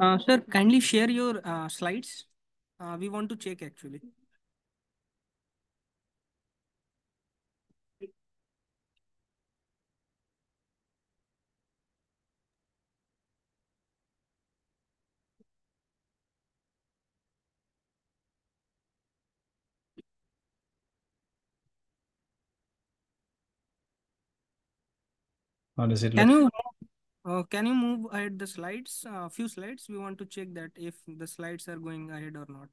Uh, sir, kindly share your uh, slides. Uh, we want to check actually. How does it Can look? you uh, can you move ahead the slides? A uh, few slides. We want to check that if the slides are going ahead or not.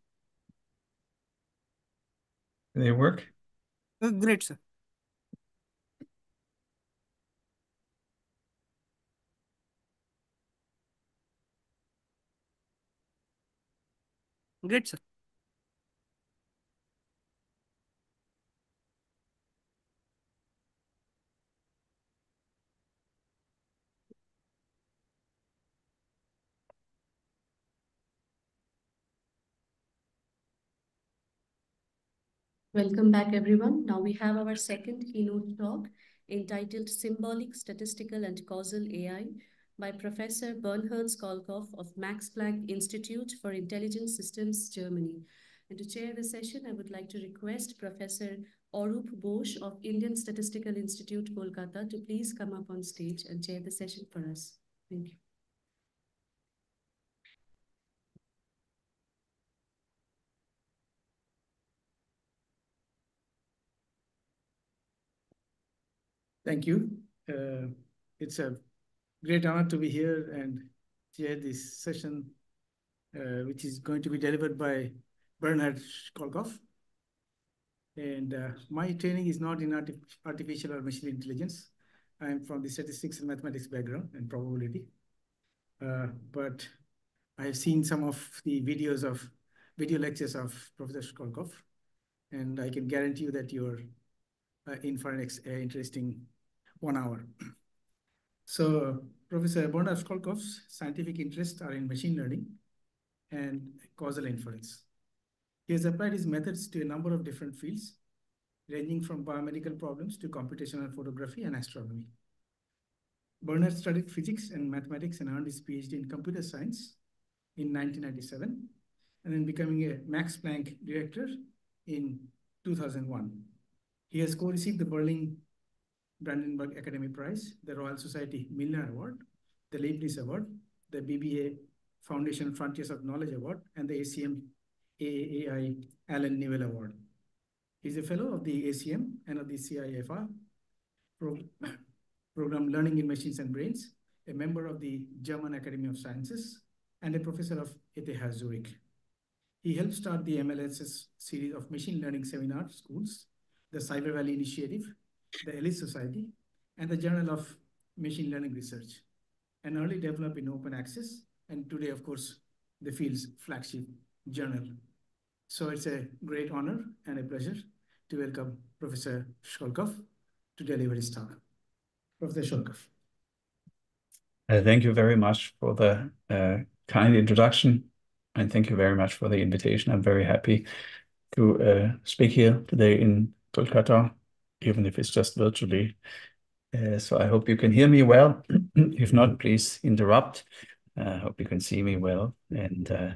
They work? Uh, great, sir. Great, sir. Welcome back, everyone. Now we have our second keynote talk entitled Symbolic Statistical and Causal AI by Professor Bernhard Schölkopf of Max Planck Institute for Intelligent Systems, Germany. And to chair the session, I would like to request Professor Arup Bose of Indian Statistical Institute, Kolkata, to please come up on stage and chair the session for us. Thank you. Thank you. Uh, it's a great honor to be here and chair this session, uh, which is going to be delivered by Bernhard Schölkopf. And uh, my training is not in arti artificial or machine intelligence. I'm from the statistics and mathematics background and probability. Uh, but I have seen some of the videos of video lectures of Professor Schölkopf, and I can guarantee you that you're uh, in for an interesting one hour. So Professor Bernhard Schölkopf's scientific interests are in machine learning and causal inference. He has applied his methods to a number of different fields, ranging from biomedical problems to computational photography and astronomy. Bernhard studied physics and mathematics and earned his PhD in computer science in 1997, and then becoming a Max Planck director in 2001. He has co-received the Berlin Brandenburg Academy Prize, the Royal Society Milner Award, the Leibniz Award, the BBVA Foundation Frontiers of Knowledge Award, and the ACM AAAI Allen Newell Award. He's a fellow of the ACM and of the CIFAR Pro program Learning in Machines and Brains, a member of the German Academy of Sciences, and a professor of ETH Zurich. He helped start the MLSS series of machine learning seminar schools, the Cyber Valley Initiative, the ELLIS Society, and the Journal of Machine Learning Research, an early developer in open access, and today, of course, the field's flagship journal. So it's a great honor and a pleasure to welcome Professor Schölkopf to deliver his talk. Professor Schölkopf. Uh, thank you very much for the uh, kind introduction, and thank you very much for the invitation. I'm very happy to uh, speak here today in Kolkata even if it's just virtually. Uh, so I hope you can hear me well. if not, please interrupt. I uh, hope you can see me well. And uh,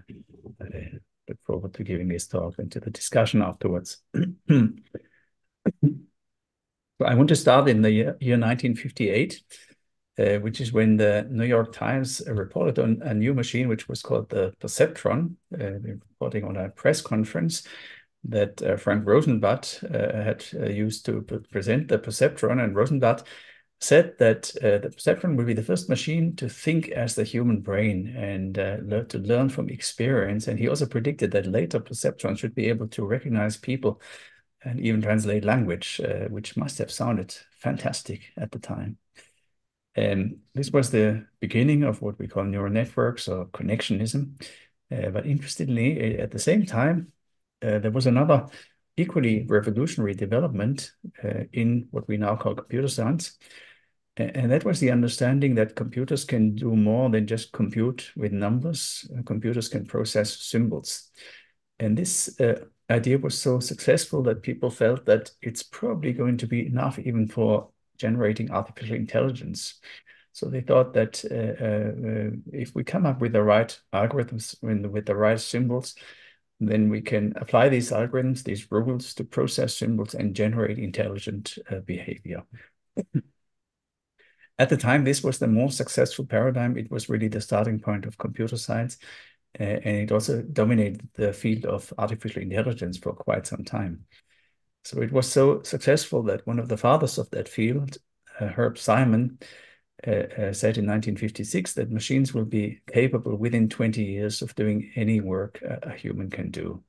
I look forward to giving this talk and to the discussion afterwards. so I want to start in the year, year 1958, uh, which is when the New York Times reported on a new machine, which was called the Perceptron. Uh, reporting on a press conference that uh, Frank Rosenblatt uh, had uh, used to present the perceptron, and Rosenblatt said that uh, the perceptron will be the first machine to think as the human brain and uh, learn to learn from experience. And he also predicted that later perceptrons should be able to recognize people and even translate language, uh, which must have sounded fantastic at the time. And this was the beginning of what we call neural networks or connectionism. but interestingly, at the same time, uh, there was another equally revolutionary development uh, in what we now call computer science. And that was the understanding that computers can do more than just compute with numbers. Uh, computers can process symbols. And this uh, idea was so successful that people felt that it's probably going to be enough even for generating artificial intelligence. So they thought that uh, uh, if we come up with the right algorithms with the right symbols, then we can apply these algorithms, these rules to process symbols and generate intelligent uh, behavior. At the time, this was the most successful paradigm. It was really the starting point of computer science, uh, and it also dominated the field of artificial intelligence for quite some time. So it was so successful that one of the fathers of that field, uh, Herb Simon, uh, uh, said in 1956 that machines will be capable within 20 years of doing any work a, human can do.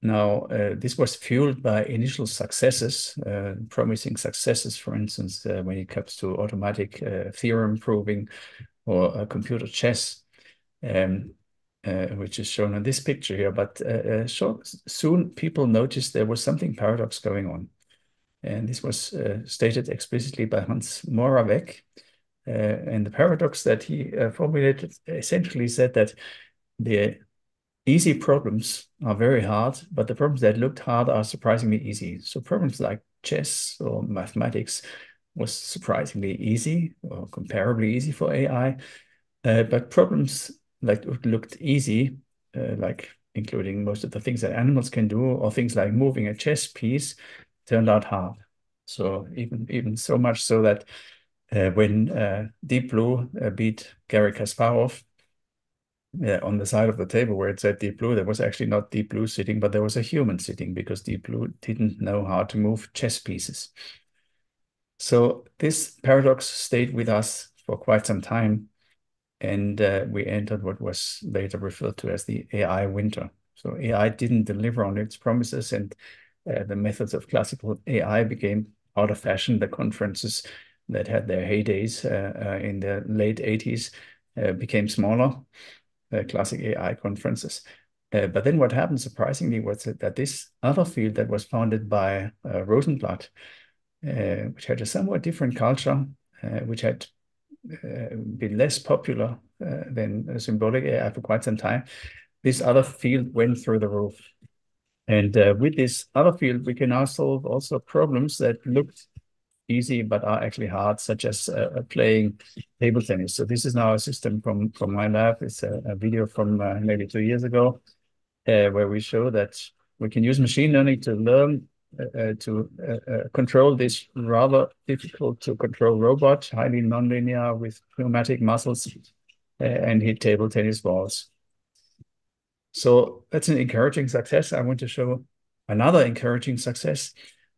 Now, uh, this was fueled by initial successes, uh, promising successes, for instance, uh, when it comes to automatic uh, theorem proving or computer chess, um, which is shown in this picture here. But short, soon people noticed there was something paradox going on. And this was stated explicitly by Hans Moravec. and the paradox that he formulated essentially said that the easy problems are very hard, but the problems that looked hard are surprisingly easy. So problems like chess or mathematics was surprisingly easy or comparably easy for AI. Uh, but problems like looked easy, uh, like including most of the things that animals can do, or things like moving a chess piece, turned out hard. So even even so much so that uh, when uh, Deep Blue uh, beat Garry Kasparov yeah, on the side of the table where it said Deep Blue, there was actually not Deep Blue sitting, but there was a human sitting because Deep Blue didn't know how to move chess pieces. So this paradox stayed with us for quite some time, and uh, we entered what was later referred to as the AI winter. So AI didn't deliver on its promises, and uh, the methods of classical AI became out of fashion. The conferences that had their heydays uh, uh in the late 80s uh, became smaller classic AI conferences. But then what happened surprisingly was that this other field that was founded by Rosenblatt, which had a somewhat different culture, which had been less popular than symbolic AI for quite some time, this other field went through the roof. And with this other field, we can now solve also problems that looked easy but are actually hard, such as uh, playing table tennis. So this is now a system from, from my lab. It's a, a video from uh, maybe two years ago uh, where we show that we can use machine learning to learn uh, uh, to uh, control this rather difficult to control robot, highly nonlinear with pneumatic muscles and hit table tennis balls. So that's an encouraging success. I want to show another encouraging success,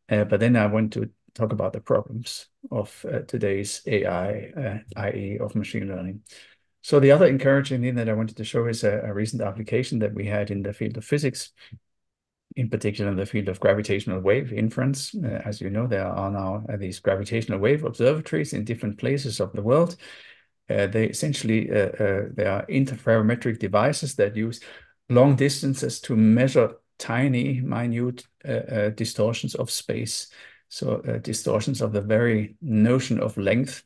but then I want to talk about the problems of uh, today's AI, uh, i.e. of machine learning. So the other encouraging thing that I wanted to show is a, a, recent application that we had in the field of physics, in particular in the field of gravitational wave inference. Uh, as you know, there are now uh, these gravitational wave observatories in different places of the world. Uh, they essentially, uh, they are interferometric devices that use long distances to measure tiny, minute distortions of space. So uh, distortions of the very notion of length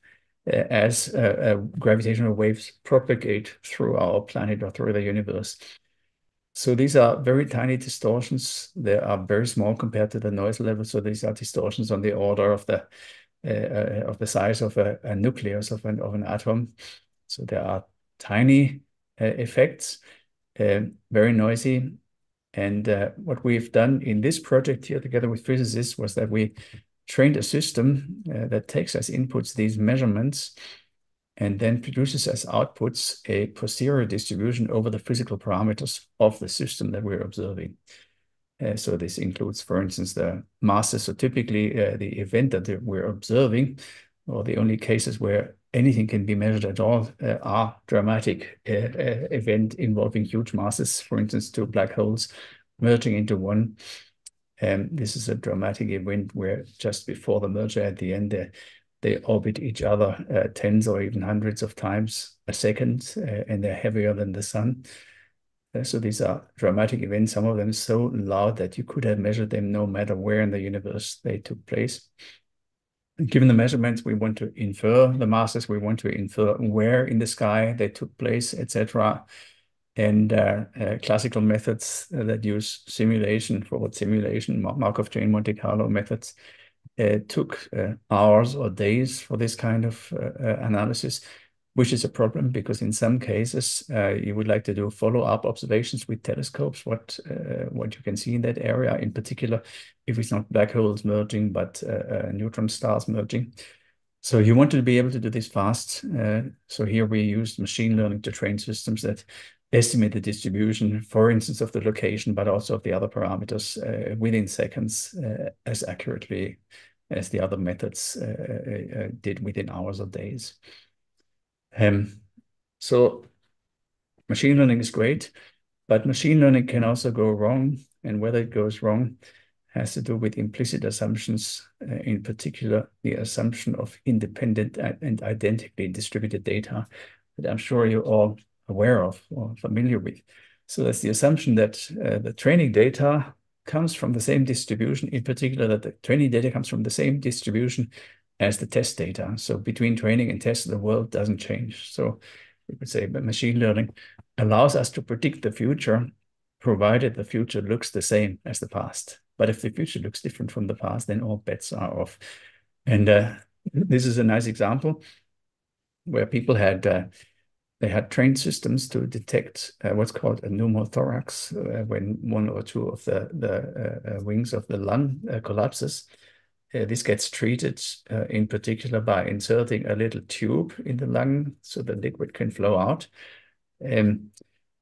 uh, as uh, gravitational waves propagate through our planet or through the universe. So these are very tiny distortions. They are very small compared to the noise level. So these are distortions on the order of the uh, of the size of a, a, nucleus of an of an atom. So there are tiny uh, effects, uh, very noisy, and uh, what we've done in this project here together with physicists was that we trained a system uh, that takes as inputs these measurements and then produces as outputs a posterior distribution over the physical parameters of the system that we're observing. Uh, so this includes, for instance, the masses. So typically uh, the event that we're observing, or the only cases where anything can be measured at all uh, are dramatic uh, uh, event involving huge masses, for instance, two black holes merging into one. And this is a dramatic event where just before the merger at the end, they, they orbit each other uh, tens or even hundreds of times a second, uh, and they're heavier than the sun. Uh, so these are dramatic events, some of them so loud that you could have measured them no matter where in the universe they took place given the measurements, we want to infer the masses, we want to infer where in the sky they took place, etc. And uh, uh, classical methods that use simulation, forward simulation, Markov chain Monte Carlo methods, uh, took uh, hours or days for this kind of uh, analysis, which is a problem because in some cases you would like to do follow-up observations with telescopes, what what you can see in that area, in particular, if it's not black holes merging, but neutron stars merging. So you want to be able to do this fast. Uh, so here we used machine learning to train systems that estimate the distribution, for instance, of the location, but also of the other parameters uh, within seconds uh, as accurately as the other methods uh, uh, uh, did within hours or days. Um, so machine learning is great, but machine learning can also go wrong. And whether it goes wrong has to do with implicit assumptions, in particular, the assumption of independent and identically distributed data that I'm sure you're all aware of or familiar with. So that's the assumption that uh, the training data comes from the same distribution, in particular that the training data comes from the same distribution as the test data. So between training and test, the world doesn't change. So we could say that machine learning allows us to predict the future, provided the future looks the same as the past. But if the future looks different from the past, then all bets are off. And uh, this is a nice example where people had uh, they had trained systems to detect uh, what's called a pneumothorax uh, when one or two of the, the uh, uh wings of the lung collapses. Uh, this gets treated in particular by inserting a little tube in the lung so the liquid can flow out. Um,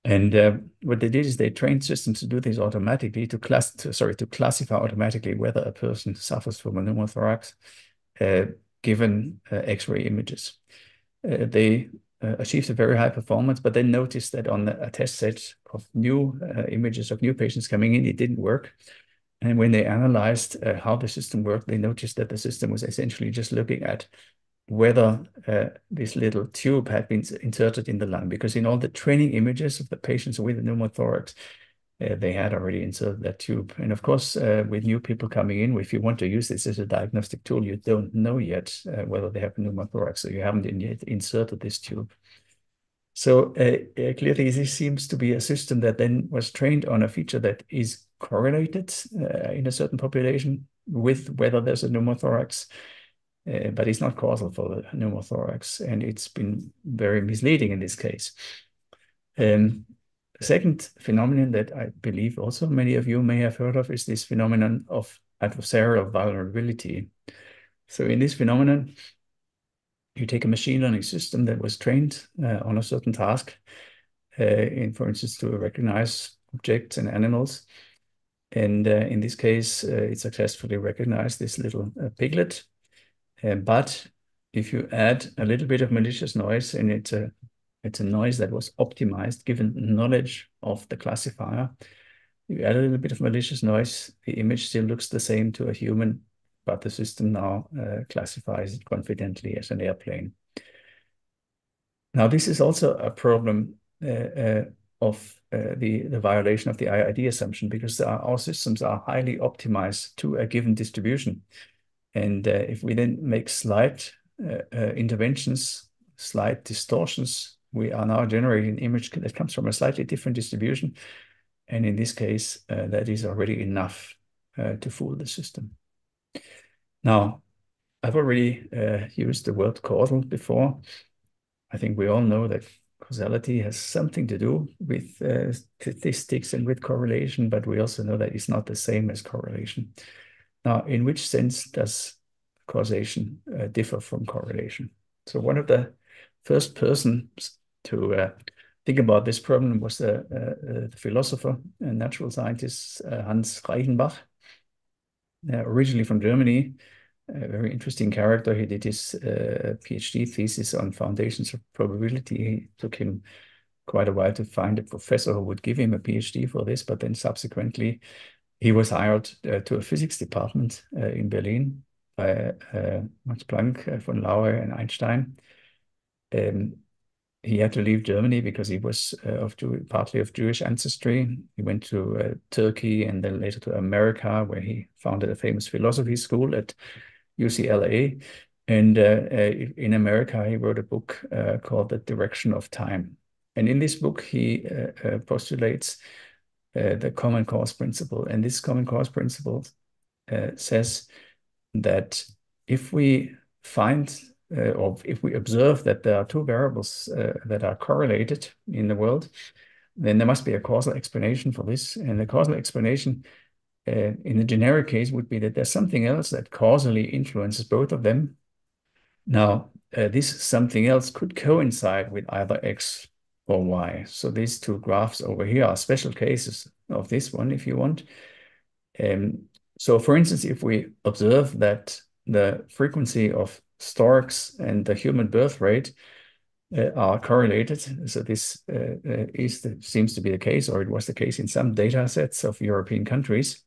and what they did is they trained systems to do this automatically to class to, sorry to classify automatically whether a person suffers from a pneumothorax given X-ray images. they uh, achieved a very high performance, but then noticed that on a test set of new uh, images of new patients coming in, it didn't work. And when they analyzed uh, how the system worked, they noticed that the system was essentially just looking at whether uh, this little tube had been inserted in the lung, because in all the training images of the patients with pneumothorax, uh, they had already inserted that tube. And of course, uh, with new people coming in, if you want to use this as a diagnostic tool, you don't know yet uh, whether they have pneumothorax, so you haven't yet inserted this tube. So uh, uh, clearly, this seems to be a system that then was trained on a feature that is correlated uh, in a certain population with whether there's a pneumothorax, but it's not causal for the pneumothorax, and it's been very misleading in this case. Um, second phenomenon that I believe also many of you may have heard of is this phenomenon of adversarial vulnerability. So in this phenomenon, you take a machine learning system that was trained uh, on a certain task, uh, in, for instance, to recognize objects and animals. And uh, in this case, uh, it successfully recognized this little uh, piglet. But if you add a little bit of malicious noise and it's a it's a noise that was optimized given knowledge of the classifier. You add a little bit of malicious noise, the image still looks the same to a human, but the system now uh, classifies it confidently as an airplane. Now, this is also a problem uh, uh, of uh, the, the violation of the IID assumption because our, our, systems are highly optimized to a given distribution. And uh, if we then make slight uh, interventions, slight distortions we are now generating an image that comes from a slightly different distribution. And in this case, uh, that is already enough uh, to fool the system. Now, I've already uh, used the word causal before. I think we all know that causality has something to do with uh, statistics and with correlation, but we also know that it's not the same as correlation. Now, in which sense does causation uh, differ from correlation? So one of the first persons to uh, think about this problem was the, uh, the philosopher and natural scientist uh, Hans Reichenbach, originally from Germany, a very interesting character. He did his uh, PhD thesis on foundations of probability. It took him quite a while to find a professor who would give him a PhD for this, but then subsequently he was hired uh, to a physics department uh, in Berlin by Max Planck, von Laue, and Einstein. Um, he had to leave Germany because he was uh, of Jew partly of Jewish ancestry. He went to uh, Turkey and then later to America, where he founded a famous philosophy school at UCLA. And uh, uh, in America, he wrote a book uh, called The Direction of Time. And in this book, he postulates the common cause principle. And this common cause principle says that if we find uh, or if we observe that there are two variables uh, that are correlated in the world, then there must be a causal explanation for this. And the causal explanation uh, in the generic case would be that there's something else that causally influences both of them. Now, uh, this something else could coincide with either X or Y. So these two graphs over here are special cases of this one, if you want. Um, so for instance, if we observe that the frequency of storks and the human birth rate uh, are correlated. So this uh, uh, is the, seems to be the case, or it was the case in some data sets of European countries.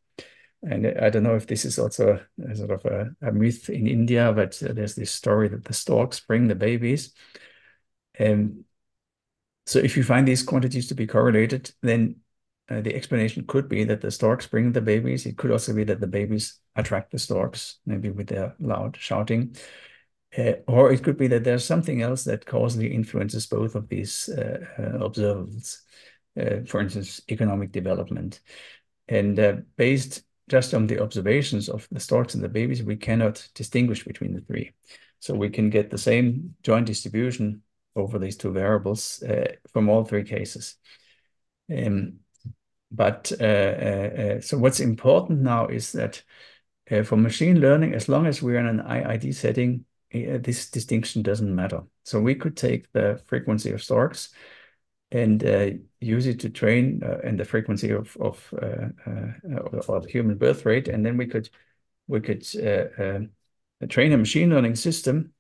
And I don't know if this is also a, sort of a, a, myth in India, but there's this story that the storks bring the babies. And so if you find these quantities to be correlated, then uh, the explanation could be that the storks bring the babies. It could also be that the babies attract the storks, maybe with their loud shouting. Uh, or it could be that there's something else that causally influences both of these uh, uh, observables, uh, for instance, economic development. And uh, based just on the observations of the storks and the babies, we cannot distinguish between the three. So we can get the same joint distribution over these two variables uh, from all three cases. Um, but uh, uh, uh, so what's important now is that for machine learning, as long as we're in an IID setting, this distinction doesn't matter. So we could take the frequency of storks and uh, use it to train uh, and the frequency of of uh, uh or the human birth rate, and then we could we could uh, uh, train a machine learning system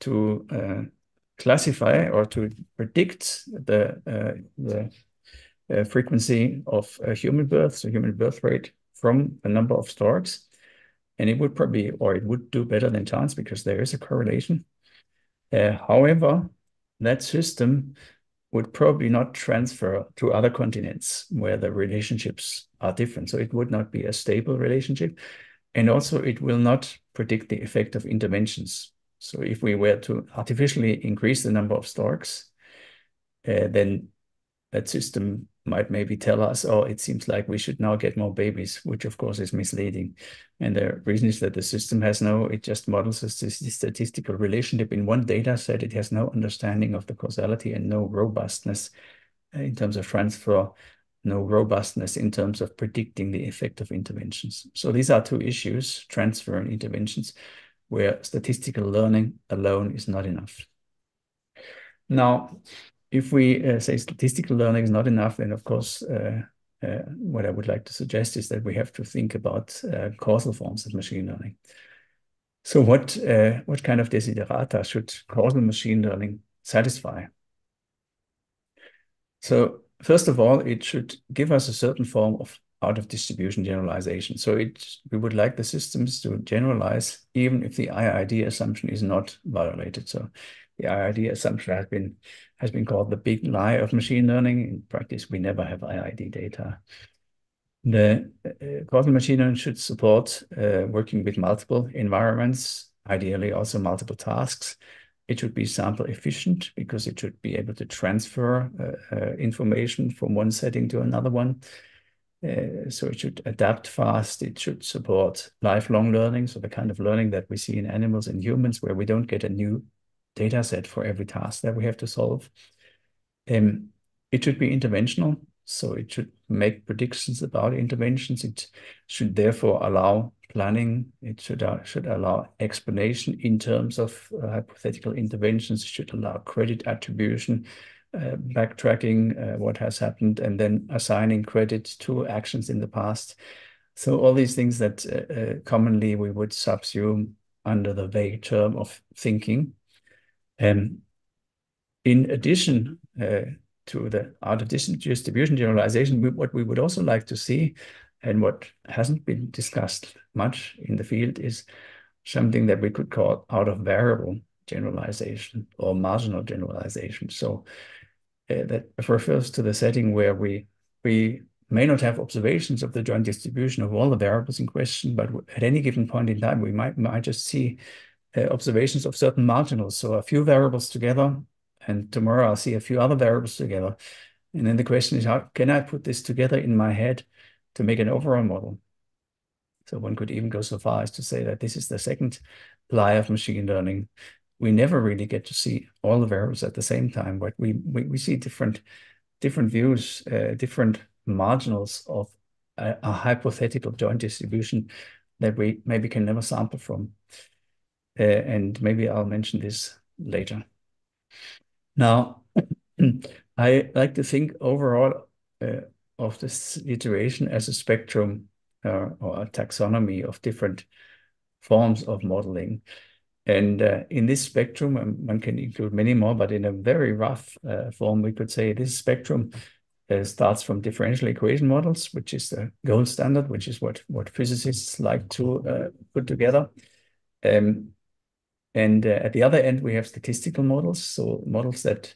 to classify or to predict the the frequency of human birth, so human birth rate from a number of storks, and it would probably, or it would do better than chance because there is a correlation. Uh, however, that system would probably not transfer to other continents where the relationships are different. So it would not be a stable relationship. And also it will not predict the effect of interventions. So if we were to artificially increase the number of storks, uh, then that system might maybe tell us, oh, it seems like we should now get more babies, which of course is misleading. And the reason is that the system has no, it just models a statistical relationship in one data set. It has no understanding of the causality and no robustness uh, in terms of transfer, no robustness in terms of predicting the effect of interventions. So these are two issues, transfer and interventions, where statistical learning alone is not enough. Now, if we uh, say statistical learning is not enough, then of course, uh, uh, what I would like to suggest is that we have to think about uh, causal forms of machine learning. So what, uh, what kind of desiderata should causal machine learning satisfy? So first of all, it should give us a certain form of out of distribution generalization. So it we would like the systems to generalize even if the IID assumption is not violated. So the IID assumption has been has been called the big lie of machine learning. In practice, we never have IID data. The uh, causal machine learning should support uh, working with multiple environments, ideally also multiple tasks. It should be sample efficient because it should be able to transfer uh, uh information from one setting to another one. Uh, so it should adapt fast. It should support lifelong learning, so the kind of learning that we see in animals and humans, where we don't get a new data set for every task that we have to solve. Um, it should be interventional, so it should make predictions about interventions. It should therefore allow planning. It should uh, should allow explanation in terms of uh, hypothetical interventions. It should allow credit attribution, uh, backtracking uh, what has happened, and then assigning credit to actions in the past. So all these things that uh, uh, commonly we would subsume under the vague term of thinking. Um, in addition uh, to the out of distribution generalization, what we would also like to see, and what hasn't been discussed much in the field, is something that we could call out of variable generalization or marginal generalization. So uh, that refers to the setting where we we may not have observations of the joint distribution of all the variables in question, but at any given point in time, we might just see uh, observations of certain marginals. So a few variables together, and tomorrow I'll see a few other variables together. And then the question is, how can I put this together in my head to make an overall model? So one could even go so far as to say that this is the second layer of machine learning. We never really get to see all the variables at the same time, but we we, we see different different views, uh, different marginals of a, a, hypothetical joint distribution that we maybe can never sample from. Uh, and maybe I'll mention this later. Now, I like to think overall uh, of this iteration as a spectrum uh, or a taxonomy of different forms of modeling. And uh, in this spectrum, um, one can include many more, but in a very rough uh, form, we could say this spectrum uh, starts from differential equation models, which is the gold standard, which is what, what physicists like to put together. Um, and uh, at the other end, we have statistical models, so models that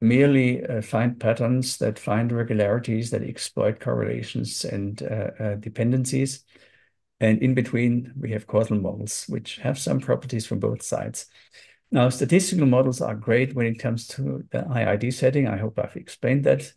merely uh, find patterns, that find regularities, that exploit correlations and uh, uh, dependencies. And in between, we have causal models, which have some properties from both sides. Now, statistical models are great when it comes to the IID setting. I hope I've explained that.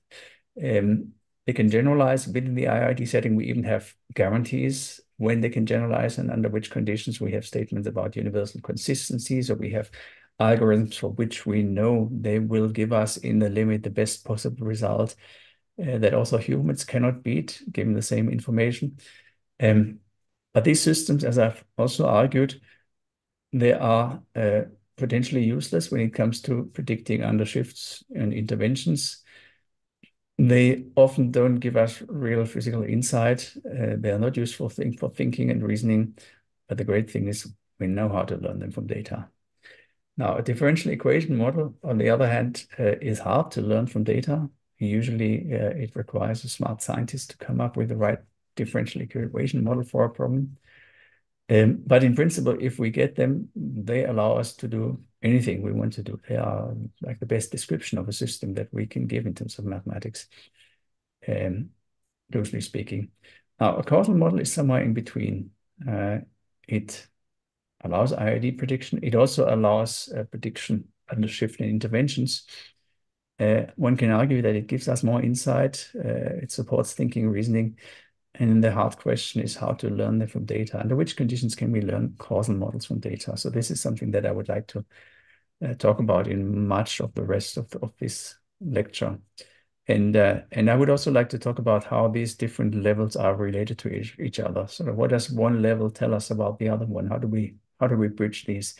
Um, they can generalize within the IID setting. We even have guarantees when they can generalize and under which conditions. We have statements about universal consistency. So we have algorithms for which we know they will give us in the limit the best possible result uh, that also humans cannot beat given the same information. Um, but these systems, as I've also argued, they are uh, potentially useless when it comes to predicting undershifts and interventions. They often don't give us real physical insight. Uh, they are not useful thing for thinking and reasoning. But the great thing is we know how to learn them from data. Now, a differential equation model, on the other hand, uh, is hard to learn from data. Usually, uh, it requires a smart scientist to come up with the right differential equation model for a problem. Um, but in principle, if we get them, they allow us to do anything we want to do. They are like the best description of a system that we can give in terms of mathematics, um, loosely speaking. Now, a causal model is somewhere in between. Uh, it allows IID prediction. It also allows uh, prediction under shift and interventions. Uh, one can argue that it gives us more insight. Uh, it supports thinking, reasoning. And the hard question is how to learn them from data. Under which conditions can we learn causal models from data? So this is something that I would like to uh, talk about in much of the rest of, the, of this lecture. And, uh, and I would also like to talk about how these different levels are related to each, each other. So what does one level tell us about the other one? How do we how do we bridge these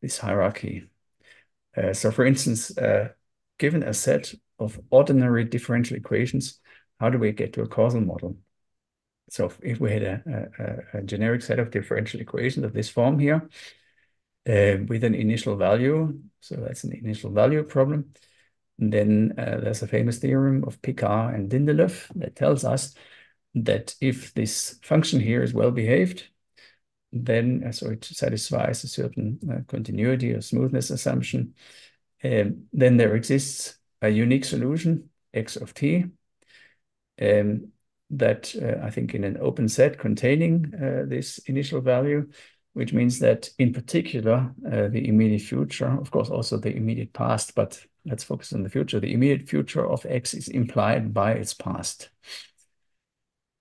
this hierarchy? Uh, so for instance, uh, given a set of ordinary differential equations, how do we get to a causal model? So if we had a, a, a generic set of differential equations of this form here, uh, with an initial value, so that's an initial value problem, and then uh, there's a famous theorem of Picard and Lindelöf that tells us that if this function here is well behaved, then uh, so it satisfies a certain uh, continuity or smoothness assumption. Um, then there exists a unique solution, x of t, um, that uh, I think in an open set containing uh, this initial value, which means that in particular, uh, the immediate future, of course, also the immediate past, but let's focus on the future. The immediate future of x is implied by its past.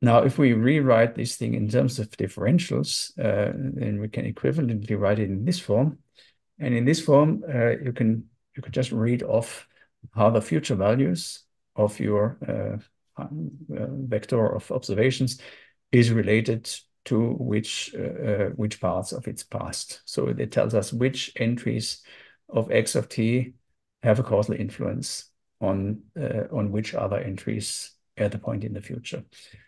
Now, if we rewrite this thing in terms of differentials, uh, then we can equivalently write it in this form. And in this form, uh, you can you could just read off how the future values of your uh vector of observations is related to which uh, uh, which parts of its past. So it tells us which entries of x of t have a causal influence on on which other entries at a point in the future.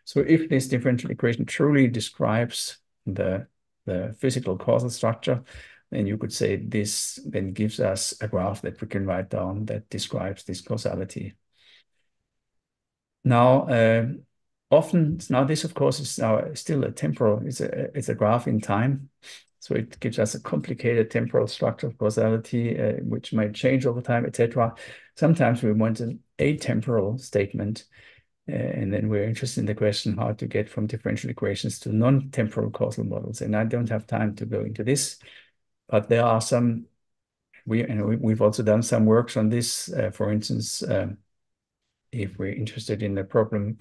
So if this differential equation truly describes the, the physical causal structure, then you could say this then gives us a graph that we can write down that describes this causality. Now, uh, often, now this of course is now still a temporal, it's a, it's a graph in time. So it gives us a complicated temporal structure of causality, uh, which might change over time, etc. Sometimes we want an atemporal statement uh, and then we're interested in the question how to get from differential equations to non-temporal causal models. And I don't have time to go into this, but there are some, we, and we've also done some works on this. Uh, for instance, um, if we're interested in a problem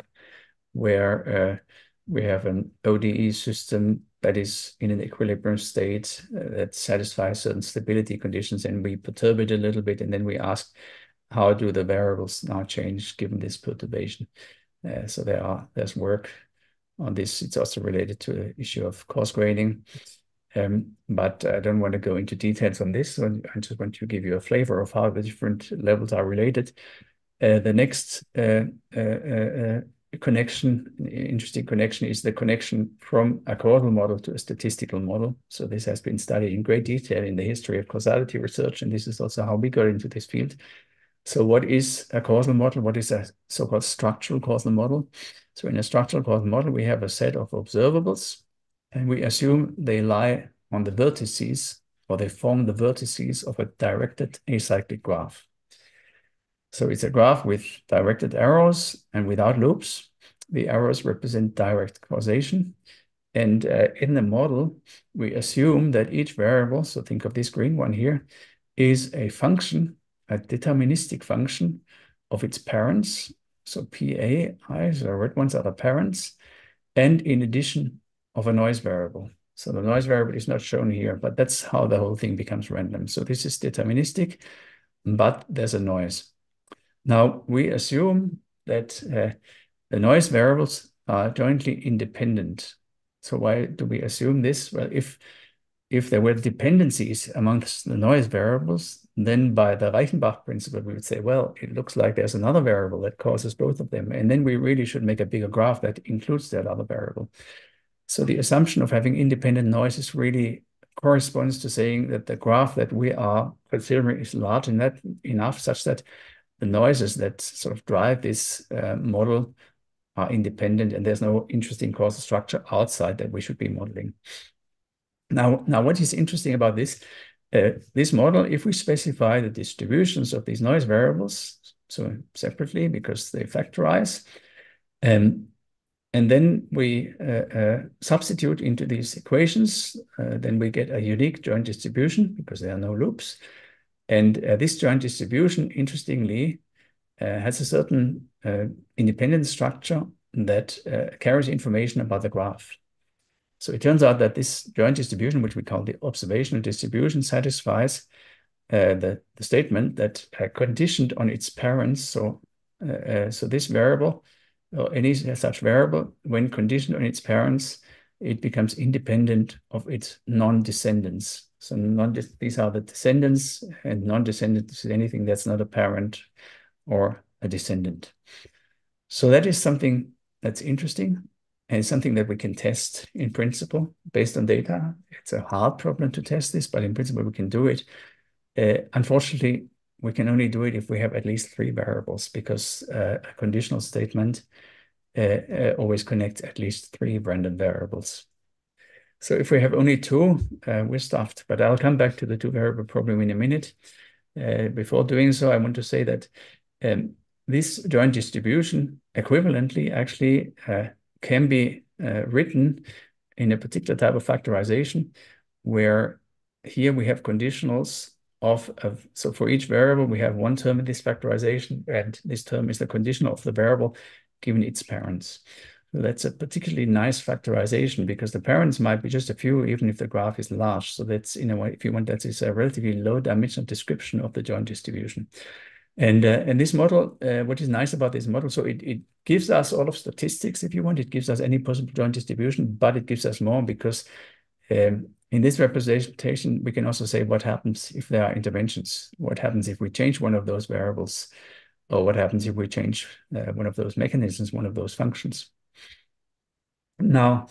where we have an ODE system that is in an equilibrium state uh, that satisfies certain stability conditions, and we perturb it a little bit, and then we ask, how do the variables now change given this perturbation? Uh, so there are there's work on this. It's also related to the issue of coarse graining. Um, but I don't want to go into details on this. I just want to give you a flavor of how the different levels are related. Uh, the next uh, uh, connection, interesting connection, is the connection from a causal model to a statistical model. So this has been studied in great detail in the history of causality research, and this is also how we got into this field. So what is a causal model? What is a so-called structural causal model? So in a structural causal model, we have a set of observables, and we assume they lie on the vertices, or they form the vertices of a directed acyclic graph. So it's a graph with directed arrows and without loops. The arrows represent direct causation. And uh, in the model, we assume that each variable, so think of this green one here, is a function, a deterministic function of its parents. So PA, I, so red ones are the parents, and in addition of a noise variable. So the noise variable is not shown here, but that's how the whole thing becomes random. So this is deterministic, but there's a noise. Now, we assume that uh, the noise variables are jointly independent. So why do we assume this? Well, if if there were dependencies amongst the noise variables, then by the Reichenbach principle, we would say, well, it looks like there's another variable that causes both of them. And then we really should make a bigger graph that includes that other variable. So the assumption of having independent noises really corresponds to saying that the graph that we are considering is large enough, enough such that the noises that sort of drive this uh, model are independent and there's no interesting causal structure outside that we should be modeling. Now, now what is interesting about this, uh, this model, if we specify the distributions of these noise variables, so separately because they factorize, um, and then we uh, uh, substitute into these equations, uh, then we get a unique joint distribution because there are no loops. And uh, this joint distribution, interestingly, uh, has a certain uh, independent structure that uh, carries information about the graph. So it turns out that this joint distribution, which we call the observational distribution, satisfies uh, the, the statement that uh, conditioned on its parents, so, so this variable, or any such variable, when conditioned on its parents, it becomes independent of its non-descendants. So non these are the descendants, and non-descendants is anything that's not a parent or a descendant. So that is something that's interesting and something that we can test in principle based on data. It's a hard problem to test this, but in principle we can do it. Uh, unfortunately, we can only do it if we have at least three variables because uh, a conditional statement always connects at least three random variables. So if we have only two, uh, we're stuffed. But I'll come back to the two variable problem in a minute. Uh, before doing so, I want to say that um, this joint distribution equivalently actually uh, can be uh, written in a particular type of factorization where here we have conditionals of, of, so for each variable we have one term in this factorization and this term is the conditional of the variable given its parents. That's a particularly nice factorization because the parents might be just a few, even if the graph is large. So that's, in a way, if you want, that is a relatively low dimensional description of the joint distribution. And, uh, and this model, uh, what is nice about this model, so it, it gives us all of statistics, if you want, it gives us any possible joint distribution, but it gives us more because um, in this representation, we can also say what happens if there are interventions, what happens if we change one of those variables, or what happens if we change uh, one of those mechanisms, one of those functions. Now,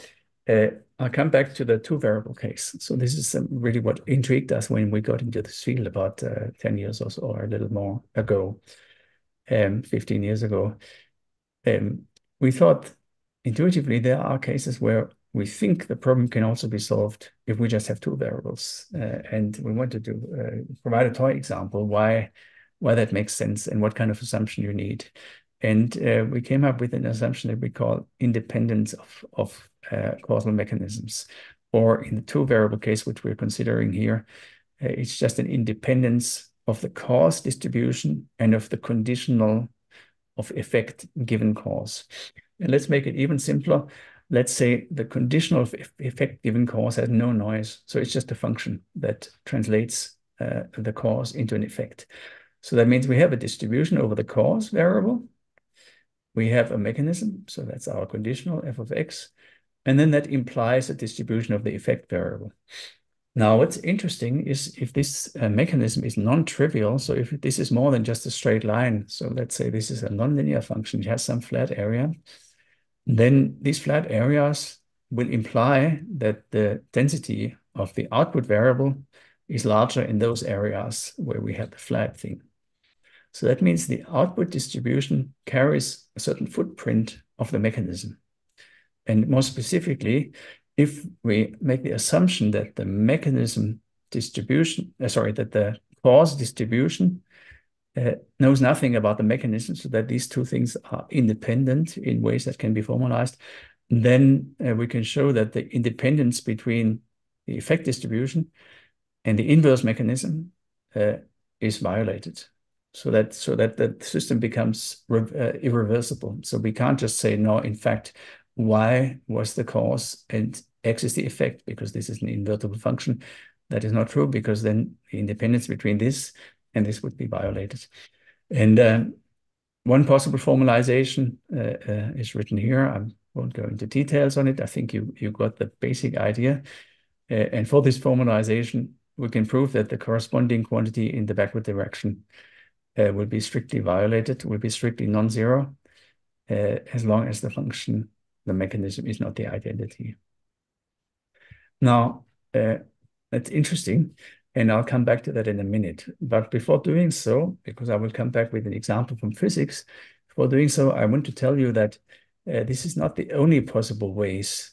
uh, I'll come back to the two variable case. So this is um, really what intrigued us when we got into this field about uh, 10 years or so, or a little more ago, um, 15 years ago. Um, we thought intuitively there are cases where we think the problem can also be solved if we just have two variables. Uh, and we wanted to uh, provide a toy example why, why that makes sense and what kind of assumption you need. And uh, we came up with an assumption that we call independence of, of uh, causal mechanisms. Or in the two variable case, which we're considering here, uh, it's just an independence of the cause distribution and of the conditional of effect given cause. And let's make it even simpler. let's say the conditional of effect given cause has no noise. So it's just a function that translates uh, the cause into an effect. So that means we have a distribution over the cause variable. We have a mechanism, so that's our conditional f of x. And then that implies a distribution of the effect variable. Now, what's interesting is if this uh, mechanism is non-trivial, so if this is more than just a straight line, so let's say this is a nonlinear function, it has some flat area, then these flat areas will imply that the density of the output variable is larger in those areas where we have the flat thing. So that means the output distribution carries a certain footprint of the mechanism. And more specifically, if we make the assumption that the mechanism distribution, uh, sorry, that the cause distribution uh, knows nothing about the mechanism, so that these two things are independent in ways that can be formalized, then uh, we can show that the independence between the effect distribution and the inverse mechanism uh, is violated. So that so that the system becomes uh, irreversible. So we can't just say no. In fact, y was the cause and x is the effect because this is an invertible function. That is not true because then the independence between this and this would be violated. And uh, one possible formalization uh, uh, is written here. I won't go into details on it. I think you, you got the basic idea. Uh, and for this formalization, we can prove that the corresponding quantity in the backward direction will be strictly violated, will be strictly non-zero, uh, as long as the function the mechanism is not the identity. Now, uh, that's interesting, and I'll come back to that in a minute. But before doing so, because I will come back with an example from physics, before doing so, I want to tell you that uh, this is not the only possible ways.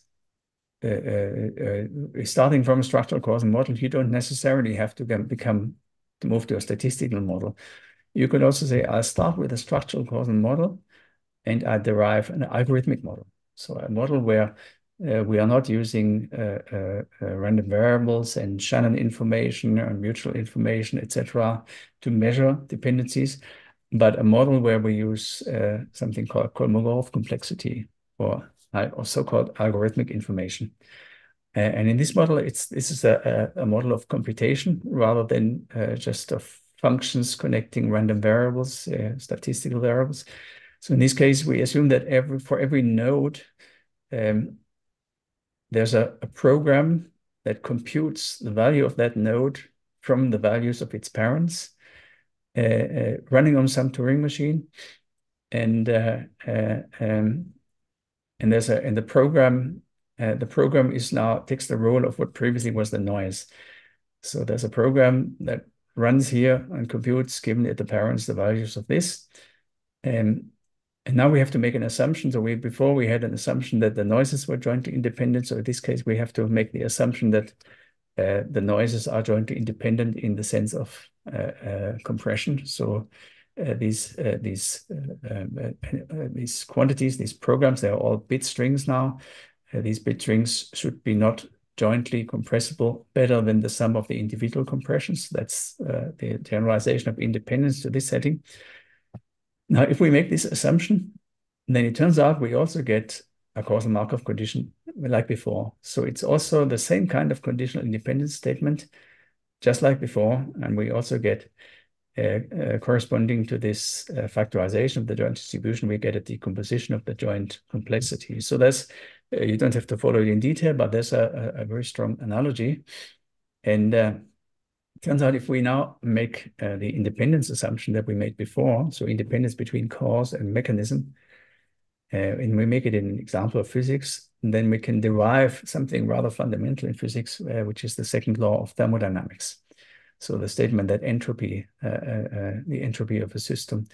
Uh, uh, uh starting from a structural causal model, you don't necessarily have to become to move to a statistical model. You could also say, I'll start with a structural causal model, and I derive an algorithmic model. So a model where uh, we are not using uh, uh, uh, random variables and Shannon information and mutual information, etc., to measure dependencies, but a model where we use uh, something called Kolmogorov complexity or, or so-called algorithmic information. and in this model, it's this is a, a, model of computation rather than just of functions connecting random variables, statistical variables. So in this case, we assume that every for every node, um, there's a, a program that computes the value of that node from the values of its parents, uh, uh, running on some Turing machine, and uh, uh um, and there's a in the program. Uh, the program is now takes the role of what previously was the noise. So there's a program that runs here and computes, given it the parents the values of this, and um, and now we have to make an assumption. So we before we had an assumption that the noises were jointly independent. So in this case, we have to make the assumption that uh, the noises are jointly independent in the sense of uh, uh, compression. So uh, these uh, these uh, um, these quantities, these programs, they are all bit strings now. these bit strings should be not jointly compressible better than the sum of the individual compressions. That's the generalization of independence to this setting. Now, if we make this assumption, then it turns out we also get a causal Markov condition like before. So it's also the same kind of conditional independence statement, just like before. And we also get uh, uh, corresponding to this uh, factorization of the joint distribution, we get a decomposition of the joint complexity. So that's, uh, you don't have to follow it in detail, but there's a, a, a very strong analogy. And uh, turns out if we now make uh, the independence assumption that we made before, so independence between cause and mechanism, uh, and we make it an example of physics, then we can derive something rather fundamental in physics, uh, which is the second law of thermodynamics. So the statement that entropy, uh, uh, uh, the entropy of a system,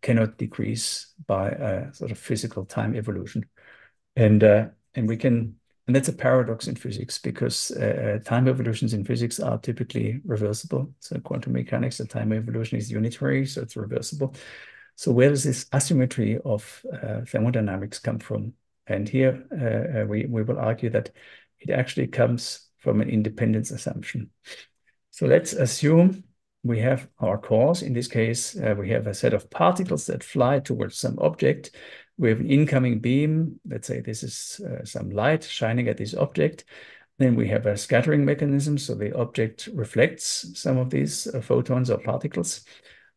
cannot decrease by a sort of physical time evolution, and and we can and that's a paradox in physics because uh, uh, time evolutions in physics are typically reversible. So quantum mechanics, the time evolution is unitary, so it's reversible. So where does this asymmetry of uh, thermodynamics come from? And here uh, uh we, we will argue that it actually comes from an independence assumption. So let's assume we have our cause. In this case, uh, we have a set of particles that fly towards some object we have an incoming beam. Let's say this is uh, some light shining at this object. Then we have a scattering mechanism, so the object reflects some of these uh, photons or particles.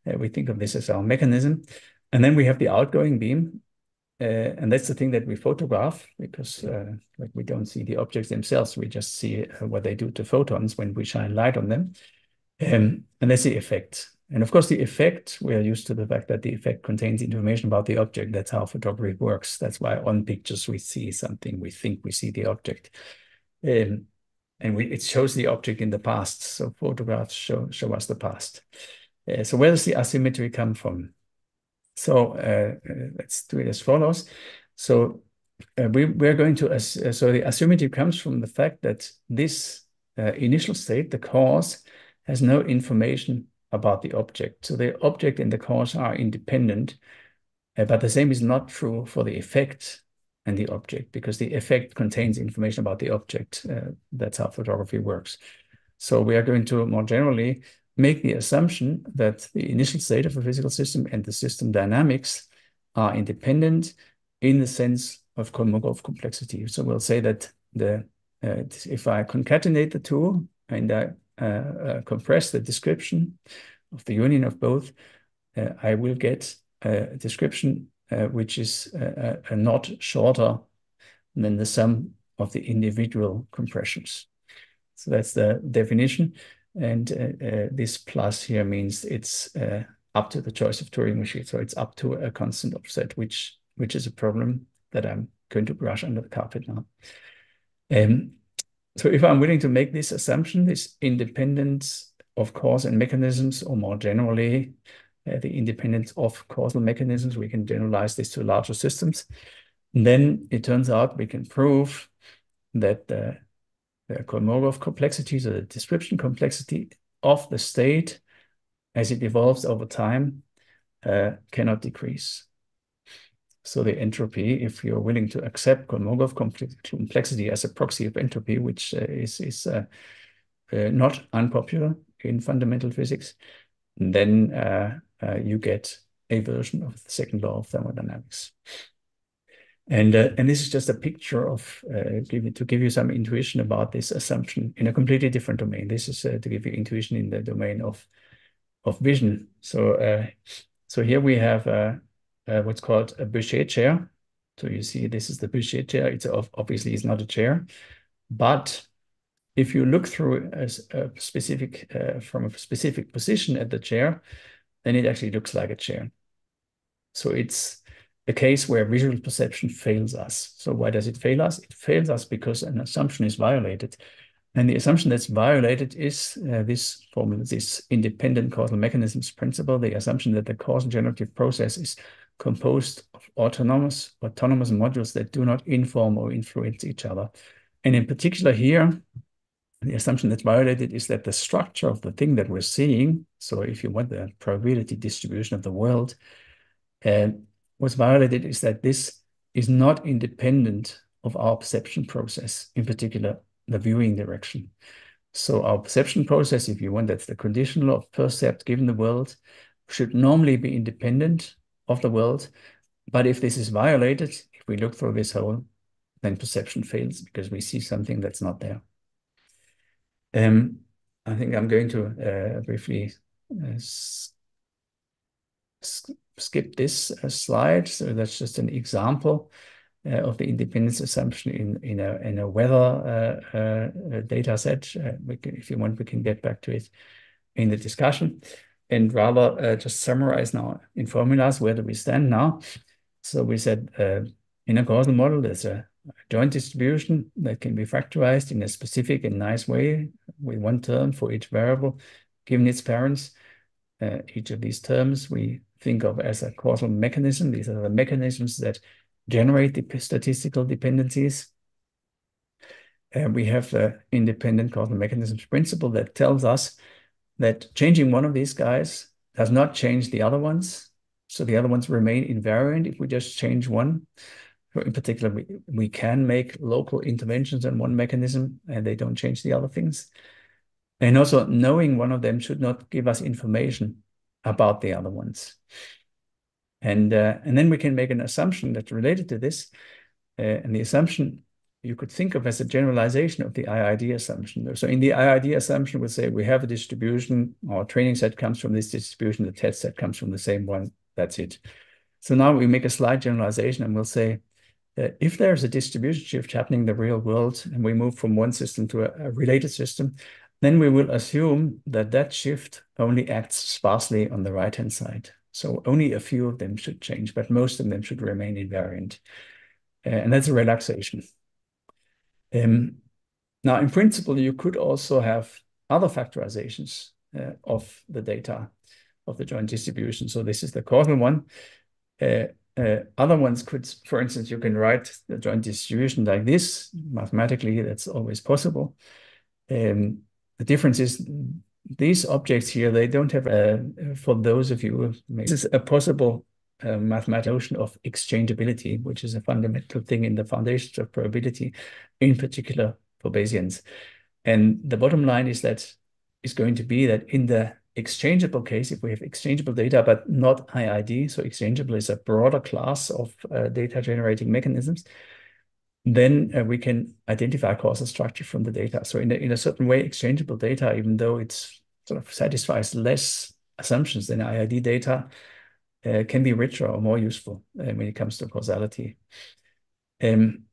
Uh, we think of this as our mechanism. And then we have the outgoing beam, uh, and that's the thing that we photograph because uh, like we don't see the objects themselves. We just see uh, what they do to photons when we shine light on them. Um, and that's the effect. And of course, the effect, we are used to the fact that the effect contains information about the object. That's how photography works. That's why on pictures we see something, we think we see the object. Um, and we, it shows the object in the past. So photographs show, show us the past. Uh, so where does the asymmetry come from? So uh, uh let's do it as follows. So uh, we, we're going to, uh, so the asymmetry comes from the fact that this uh, initial state, the cause, has no information about the object. So the object and the cause are independent, uh, but the same is not true for the effect and the object because the effect contains information about the object. Uh, that's how photography works. So we are going to more generally make the assumption that the initial state of a physical system and the system dynamics are independent in the sense of Kolmogorov complexity. So we'll say that the uh, if I concatenate the two and I Uh, uh, compress the description of the union of both, uh, I will get a description uh, which is a not shorter than the sum of the individual compressions. So that's the definition. And this plus here means it's up to the choice of Turing machine. So it's up to a constant offset, which which is a problem that I'm going to brush under the carpet now. Um, so if I'm willing to make this assumption, this independence of cause and mechanisms, or more generally, uh, the independence of causal mechanisms, we can generalize this to larger systems. And then it turns out we can prove that the, Kolmogorov complexity, so the description complexity of the state as it evolves over time, uh, cannot decrease. So the entropy, if you're willing to accept Kolmogorov complexity as a proxy of entropy, which uh, is, is uh, uh, not unpopular in fundamental physics, then uh, uh, you get a version of the second law of thermodynamics. And, uh, and this is just a picture of, give to give you some intuition about this assumption in a completely different domain. This is to give you intuition in the domain of, of vision. So, so here we have uh, what's called a Beuchet chair. So you see, this is the Beuchet chair. It's obviously it's not a chair, but if you look through a, a specific uh, from a specific position at the chair, then it actually looks like a chair. So it's a case where visual perception fails us. So why does it fail us? It fails us because an assumption is violated. And the assumption that's violated is uh, this formula, this independent causal mechanisms principle, the assumption that the causal generative process is composed of autonomous autonomous modules that do not inform or influence each other. And in particular here, the assumption that's violated is that the structure of the thing that we're seeing, so if you want the probability distribution of the world, uh, what's violated is that this is not independent of our perception process, in particular, the viewing direction. So our perception process, if you want, that's the conditional of percept given the world, should normally be independent of the world. But if this is violated, if we look through this hole, then perception fails because we see something that's not there. Um, I think I'm going to uh, briefly uh, skip this uh, slide. So that's just an example uh, of the independence assumption in in a in a weather uh, uh, data set. can, if you want, we can get back to it in the discussion and rather uh, just summarize now in formulas where do we stand now. So we said uh, in a causal model, there's a joint distribution that can be factorized in a specific and nice way with one term for each variable given its parents. Uh, each of these terms we think of as a causal mechanism. These are the mechanisms that generate the statistical dependencies. And we have the independent causal mechanisms principle that tells us that changing one of these guys does not change the other ones. So the other ones remain invariant if we just change one. In particular, we, we can make local interventions on one mechanism and they don't change the other things. And also knowing one of them should not give us information about the other ones. And, uh, and then we can make an assumption that's related to this. Uh, and the assumption you could think of as a generalization of the IID assumption. So in the IID assumption, we say we have a distribution, our training set comes from this distribution, the test set comes from the same one, that's it. So now we make a slight generalization and we'll say, that if there's a distribution shift happening in the real world and we move from one system to a, a related system, then we will assume that that shift only acts sparsely on the right-hand side. So only a few of them should change, but most of them should remain invariant. And that's a relaxation. Um, now, in principle, you could also have other factorizations uh, of the data of the joint distribution. So this is the causal one. Uh, uh, other ones could, for instance, you can write the joint distribution like this. Mathematically, that's always possible. Um, the difference is these objects here, they don't have a, for those of you, this is a possible uh, mathematical notion of exchangeability, which is a fundamental thing in the foundations of probability, in particular for Bayesians. And the bottom line is that is going to be that in the exchangeable case, if we have exchangeable data, but not IID, so exchangeable is a broader class of uh, data generating mechanisms, then uh, we can identify causal structure from the data. So in a, in a certain way, exchangeable data, even though it's sort of satisfies less assumptions than IID data, uh, can be richer or more useful uh, when it comes to causality. Um,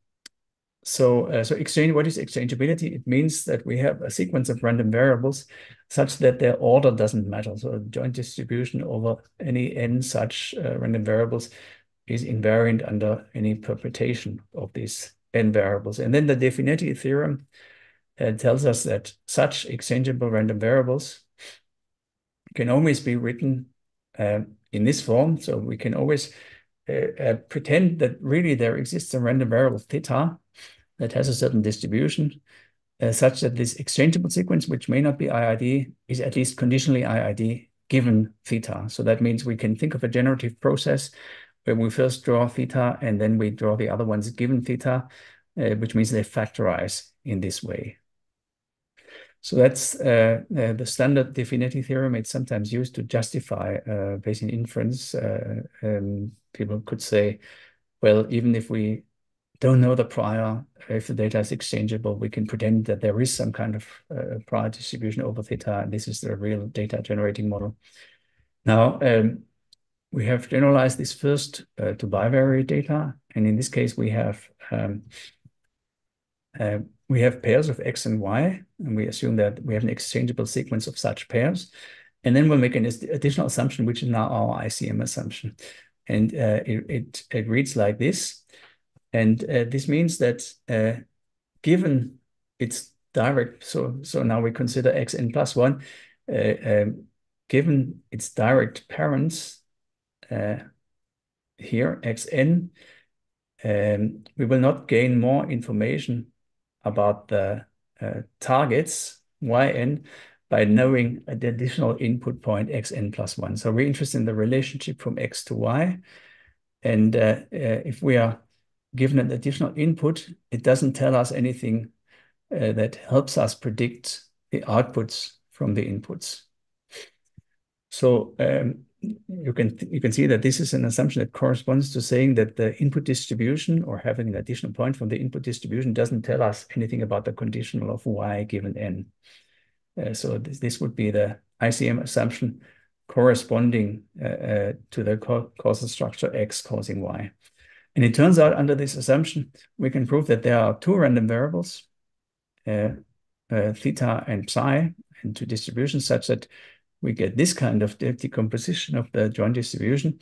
so, uh, so exchange. What is exchangeability? It means that we have a sequence of random variables such that their order doesn't matter. So, joint distribution over any n such uh, random variables is invariant under any permutation of these n variables. And then the De Finetti theorem uh, tells us that such exchangeable random variables can always be written uh, in this form. So we can always uh, uh, pretend that really there exists a random variable theta that has a certain distribution uh, such that this exchangeable sequence, which may not be IID, is at least conditionally IID given theta. So that means we can think of a generative process where we first draw theta and then we draw the other ones given theta, uh, which means they factorize in this way. So that's uh, uh, the standard De Finetti theorem. It's sometimes used to justify uh, Bayesian inference. Uh, um, people could say, well, even if we don't know the prior, if the data is exchangeable, we can pretend that there is some kind of uh, prior distribution over theta, and this is the real data generating model. Now, um, we have generalized this first uh, to bivariate data, and in this case, we have um, we have pairs of X and Y, and we assume that we have an exchangeable sequence of such pairs. And then we'll make an additional assumption, which is now our ICM assumption. And uh, it, it, it, reads like this. And uh, this means that uh, given its direct, so, so now we consider xn plus 1, uh, um, given its direct parents uh, here, xn, um, we will not gain more information about the uh, targets yn by knowing the additional input point xn plus 1. So we're interested in the relationship from x to y. And uh, uh, if we are given an additional input, it doesn't tell us anything that helps us predict the outputs from the inputs. So um, you can you can see that this is an assumption that corresponds to saying that the input distribution or having an additional point from the input distribution doesn't tell us anything about the conditional of y given n. Uh, so this, this would be the ICM assumption corresponding uh, uh, to the causal structure x causing y. And it turns out under this assumption, we can prove that there are two random variables, uh, uh, theta and psi, and two distributions such that we get this kind of decomposition of the joint distribution.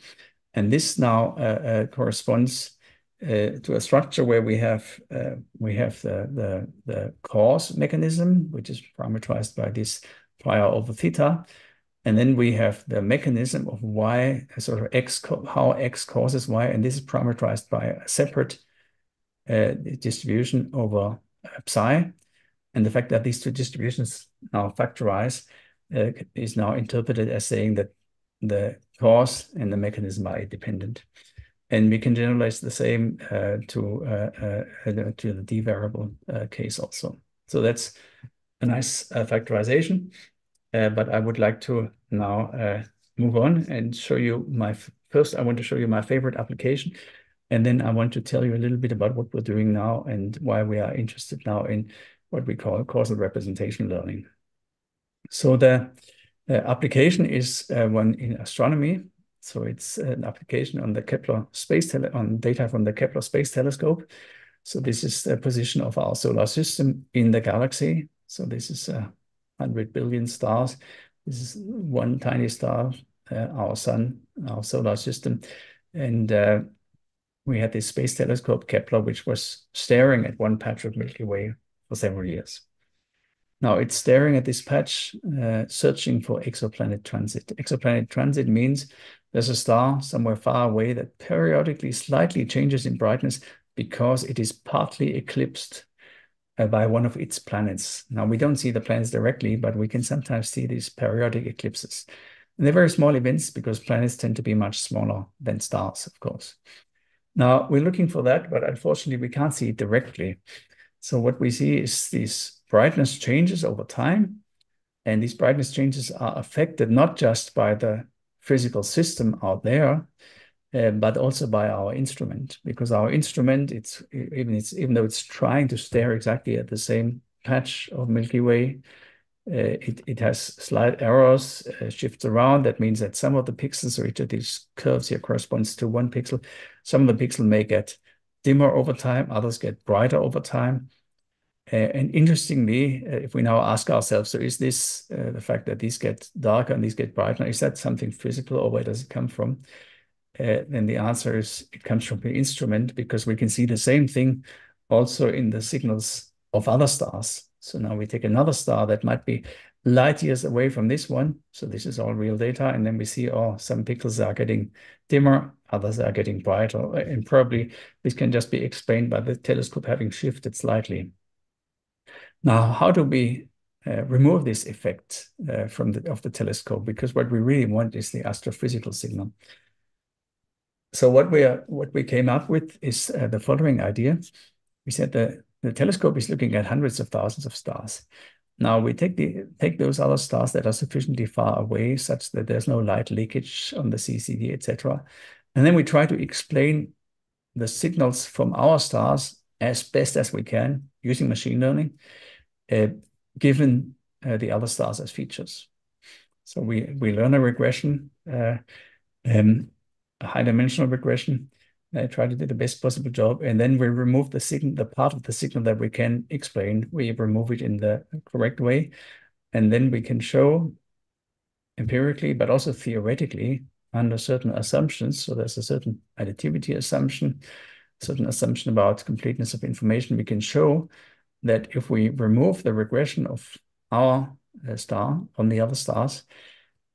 And this now uh, uh, corresponds uh, to a structure where we have uh, we have the, the, the cause mechanism, which is parameterized by this prior over theta. And then we have the mechanism of y, sort of x, how x causes y, and this is parameterized by a separate uh, distribution over psi. And the fact that these two distributions now factorize uh, is now interpreted as saying that the cause and the mechanism are independent. And we can generalize the same uh, to uh, uh to the d variable uh, case also. So that's a nice uh, factorization. but I would like to now move on and show you my first. I want to show you my favorite application, and then I want to tell you a little bit about what we're doing now and why we are interested now in what we call causal representation learning. So the uh, application is uh, one in astronomy. So it's an application on the Kepler space telescope on data from the Kepler Space Telescope. So this is the position of our solar system in the galaxy. So this is a uh, hundred billion stars. This is one tiny star, uh, our sun, our solar system, and uh, we had this space telescope Kepler, which was staring at one patch of Milky Way for several years. Now it's staring at this patch, uh, searching for exoplanet transit. Exoplanet transit means there's a star somewhere far away that periodically slightly changes in brightness because it is partly eclipsed uh, by one of its planets. Now, we don't see the planets directly, but we can sometimes see these periodic eclipses. And they're very small events because planets tend to be much smaller than stars, of course. Now, we're looking for that, but unfortunately, we can't see it directly. So what we see is these brightness changes over time. And these brightness changes are affected not just by the physical system out there, uh, but also by our instrument, because our instrument, it's even it's even though it's trying to stare exactly at the same patch of Milky Way, uh, it, it has slight errors, uh, shifts around. That means that some of the pixels, or each of these curves here corresponds to one pixel. Some of the pixel may get dimmer over time, others get brighter over time. Uh, and interestingly, uh, if we now ask ourselves, so is this uh, the fact that these get darker and these get brighter, is that something physical or where does it come from? then the answer is it comes from the instrument because we can see the same thing also in the signals of other stars. So now we take another star that might be light years away from this one. So this is all real data. And then we see, oh, some pixels are getting dimmer, others are getting brighter. And probably this can just be explained by the telescope having shifted slightly. Now, how do we uh, remove this effect uh, from the of the telescope? Because what we really want is the astrophysical signal. So what we are, what we came up with is uh, the following idea. We said that the telescope is looking at hundreds of thousands of stars. Now we take the take those other stars that are sufficiently far away, such that there's no light leakage on the CCD, etc. And then we try to explain the signals from our stars as best as we can using machine learning given uh, the other stars as features. So we, learn a regression, uh, um, a high dimensional regression, uh, try to do the best possible job, and then we remove the signal, the part of the signal that we can explain, we remove it in the correct way, and then we can show empirically, but also theoretically under certain assumptions. So there's a certain additivity assumption, certain assumption about completeness of information. We can show that if we remove the regression of our uh, star on the other stars,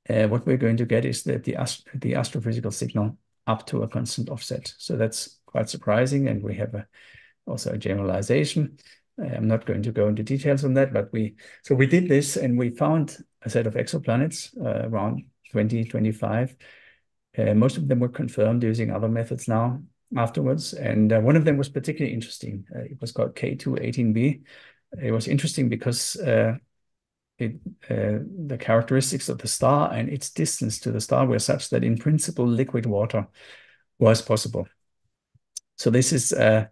uh, what we're going to get is that the, ast the astrophysical signal up to a constant offset. So that's quite surprising. And we have a, also a generalization. Uh, I'm not going to go into details on that, but we, so we did this and we found a set of exoplanets uh, around 20, 25. Uh, most of them were confirmed using other methods now afterwards. And uh, one of them was particularly interesting. Uh, it was called K2-18b. It was interesting because uh, it, uh, the characteristics of the star and its distance to the star were such that in principle liquid water was possible. So this is a,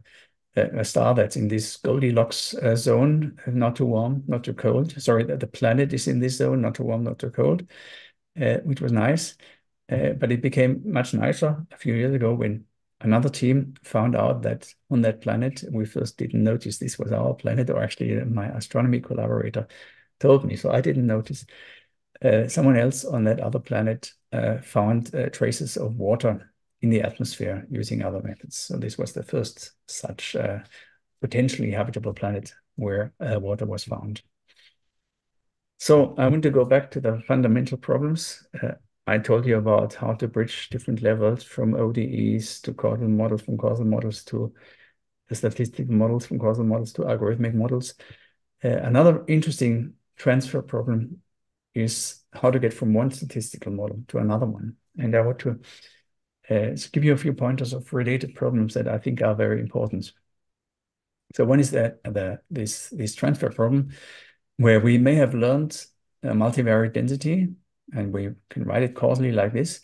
a star that's in this Goldilocks uh, zone, not too warm, not too cold. Sorry, the, the planet is in this zone, not too warm, not too cold, uh, which was nice. but it became much nicer a few years ago when another team found out that on that planet, we first didn't notice this was our planet, or actually uh, my astronomy collaborator told me, so I didn't notice. Uh, someone else on that other planet uh, found uh, traces of water in the atmosphere using other methods. So this was the first such uh, potentially habitable planet where uh, water was found. So I want to go back to the fundamental problems. I told you about how to bridge different levels from ODEs to causal models, from causal models to statistical models, from causal models to algorithmic models. Uh, another interesting transfer problem is how to get from one statistical model to another one. And I want to uh, give you a few pointers of related problems that I think are very important. So one is that the this this transfer problem, where we may have learned a multivariate density and we can write it causally like this.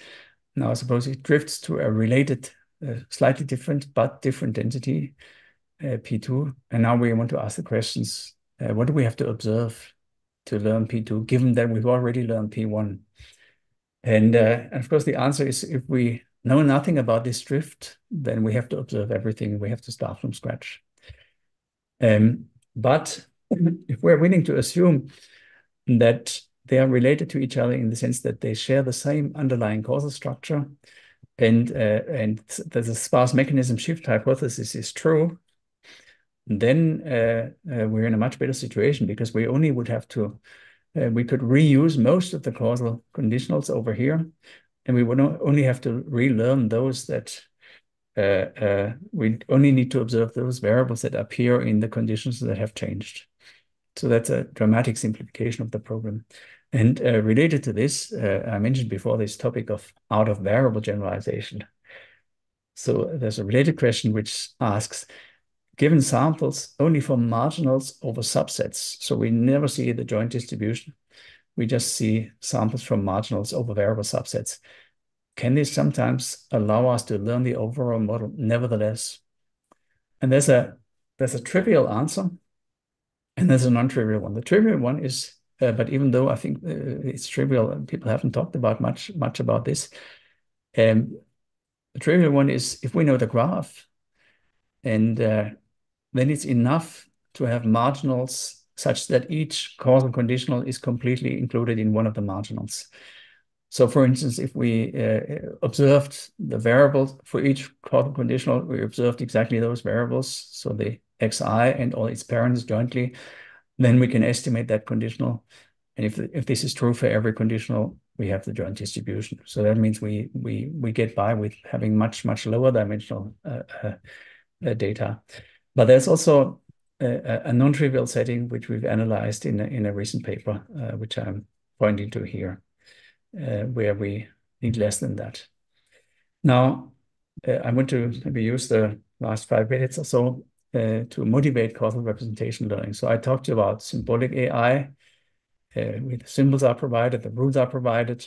Now suppose it drifts to a related, uh, slightly different but different density, uh, P2. And now we want to ask the questions, uh, what do we have to observe to learn P2, given that we've already learned P1? And, uh, and of course, the answer is if we know nothing about this drift, then we have to observe everything. We have to start from scratch. Um, but if we're willing to assume that they are related to each other in the sense that they share the same underlying causal structure, and uh, and the sparse mechanism shift hypothesis is true, then uh, uh, we're in a much better situation because we only would have to uh, we could reuse most of the causal conditionals over here, and we would only have to relearn those that uh, uh, we only need to observe those variables that appear in the conditions that have changed. So that's a dramatic simplification of the problem. And uh, related to this, uh, I mentioned before this topic of out of variable generalization. So there's a related question which asks, given samples only for marginals over subsets, so we never see the joint distribution, we just see samples from marginals over variable subsets. Can this sometimes allow us to learn the overall model nevertheless? And there's a there's a trivial answer and there's a non-trivial one. The trivial one is, uh, but even though I think uh, it's trivial, people haven't talked about much much about this. Um, the trivial one is if we know the graph, and uh, then it's enough to have marginals such that each causal conditional is completely included in one of the marginals. So for instance, if we uh, observed the variables for each causal conditional, we observed exactly those variables, so the xi and all its parents jointly, then we can estimate that conditional. And if, if this is true for every conditional, we have the joint distribution. So that means we we we get by with having much, much lower dimensional uh, uh, uh data. But there's also a, a non-trivial setting which we've analyzed in a, in a recent paper, uh, which I'm pointing to here, uh, where we need less than that. Now, uh, I want to maybe use the last five minutes or so uh, to motivate causal representation learning. So I talked about symbolic AI, uh, with symbols are provided, the rules are provided.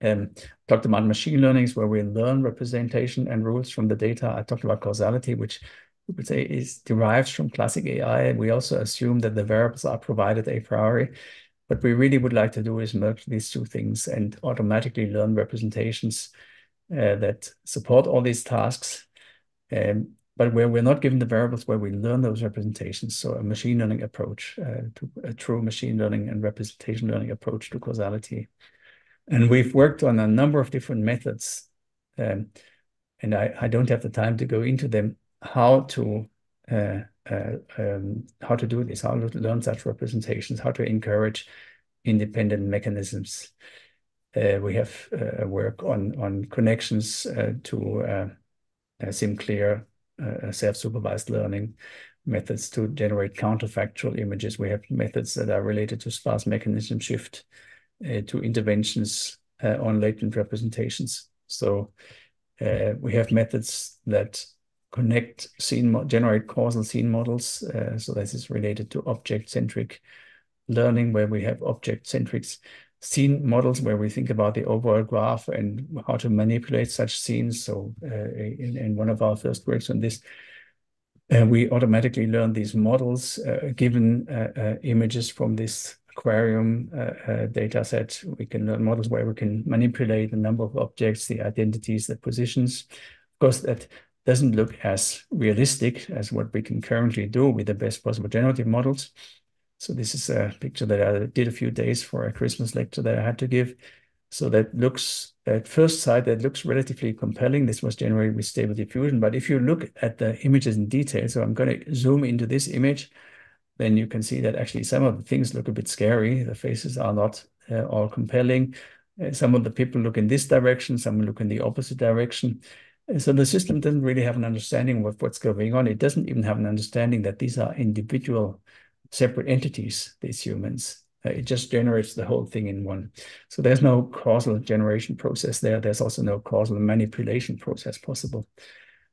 Um, talked about machine learnings where we learn representation and rules from the data. I talked about causality, which we would say is derives from classic AI. We also assume that the variables are provided a priori. What we really would like to do is merge these two things and automatically learn representations uh, that support all these tasks, um, but where we're not given the variables where we learn those representations. So a machine learning approach uh, to a true machine learning and representation learning approach to causality. And we've worked on a number of different methods. Um, and I, I don't have the time to go into them how to uh, uh, um, how to do this, how to learn such representations, how to encourage independent mechanisms. Uh, we have uh, work on on connections uh, to uh, SimCLR, Uh, self-supervised learning methods to generate counterfactual images. We have methods that are related to sparse mechanism shift, uh, to interventions uh, on latent representations. So we have methods that connect scene, generate causal scene models. Uh, so this is related to object-centric learning, where we have object-centric scene models, where we think about the overall graph and how to manipulate such scenes. So uh, in, in one of our first works on this, uh, we automatically learn these models uh, given uh, uh, images from this aquarium uh, data set. We can learn models where we can manipulate the number of objects, the identities, the positions. Of course, that doesn't look as realistic as what we can currently do with the best possible generative models. So this is a picture that I did a few days for a Christmas lecture that I had to give. So that looks, at first sight, that looks relatively compelling. This was generated with stable diffusion. But if you look at the images in detail, so I'm going to zoom into this image, then you can see that actually some of the things look a bit scary. The faces are not uh, all compelling. Uh, some of the people look in this direction, some look in the opposite direction. So the system doesn't really have an understanding of what's going on. It doesn't even have an understanding that these are individual separate entities, these humans. Uh, it just generates the whole thing in one. So there's no causal generation process there. There's also no causal manipulation process possible.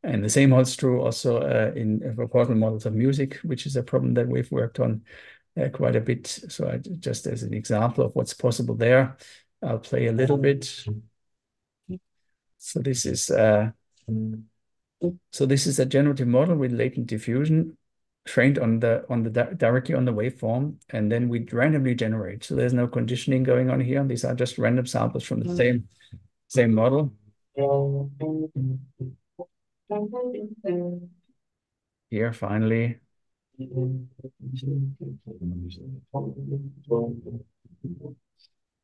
And the same holds true also uh, in for causal models of music, which is a problem that we've worked on. uh, quite a bit. So I, just as an example of what's possible there, I'll play a little bit. So this is uh, so this is a generative model with latent diffusion trained on the on the directly on the waveform, and then we randomly generate. So there's no conditioning going on here. These are just random samples from the same same model. Here, finally.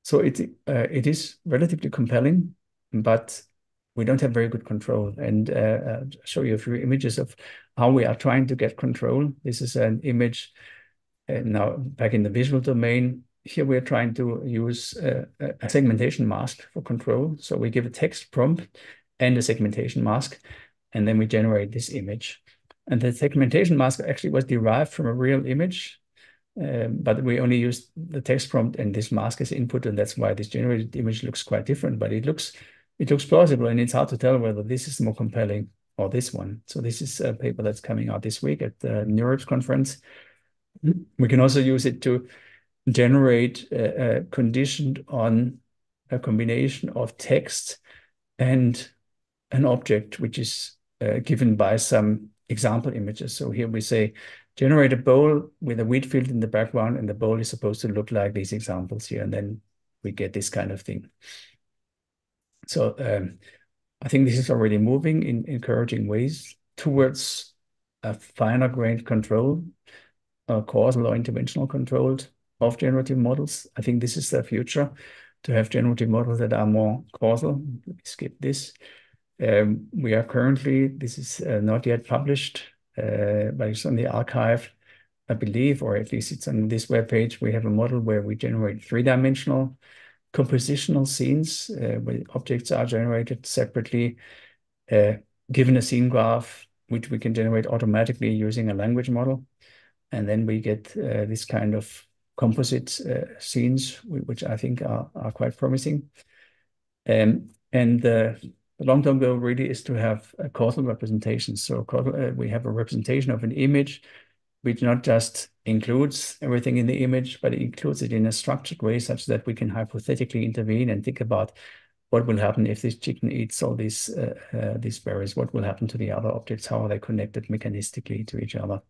So it uh, it is relatively compelling, but we don't have very good control. And uh, uh, show you a few images of how we are trying to get control. This is an image uh, now back in the visual domain. Here we're trying to use uh, a segmentation mask for control. So we give a text prompt and a segmentation mask, and then we generate this image. And the segmentation mask actually was derived from a real image, um, but we only used the text prompt and this mask as input, and that's why this generated image looks quite different, but it looks it looks plausible, and it's hard to tell whether this is more compelling or this one. So this is a paper that's coming out this week at the NeurIPS conference. We can also use it to generate a, a conditioned on a combination of text and an object, which is uh, given by some example images. So here we say, generate a bowl with a wheat field in the background, and the bowl is supposed to look like these examples here, and then we get this kind of thing. So um, I think this is already moving in encouraging ways towards a finer grained control, uh, causal or interventional controlled of generative models. I think this is the future to have generative models that are more causal. Let me skip this. Um, we are currently, this is uh, not yet published, uh, but it's on the arXiv, I believe, or at least it's on this web page. We have a model where we generate three-dimensional compositional scenes uh, where objects are generated separately, uh, given a scene graph, which we can generate automatically using a language model. And then we get uh, this kind of composite uh, scenes, which I think are, are quite promising. Um, and the long-term goal really is to have a causal representation. So uh, we have a representation of an image which not just includes everything in the image, but it includes it in a structured way such that we can hypothetically intervene and think about what will happen if this chicken eats all these uh, uh, these berries? What will happen to the other objects? How are they connected mechanistically to each other?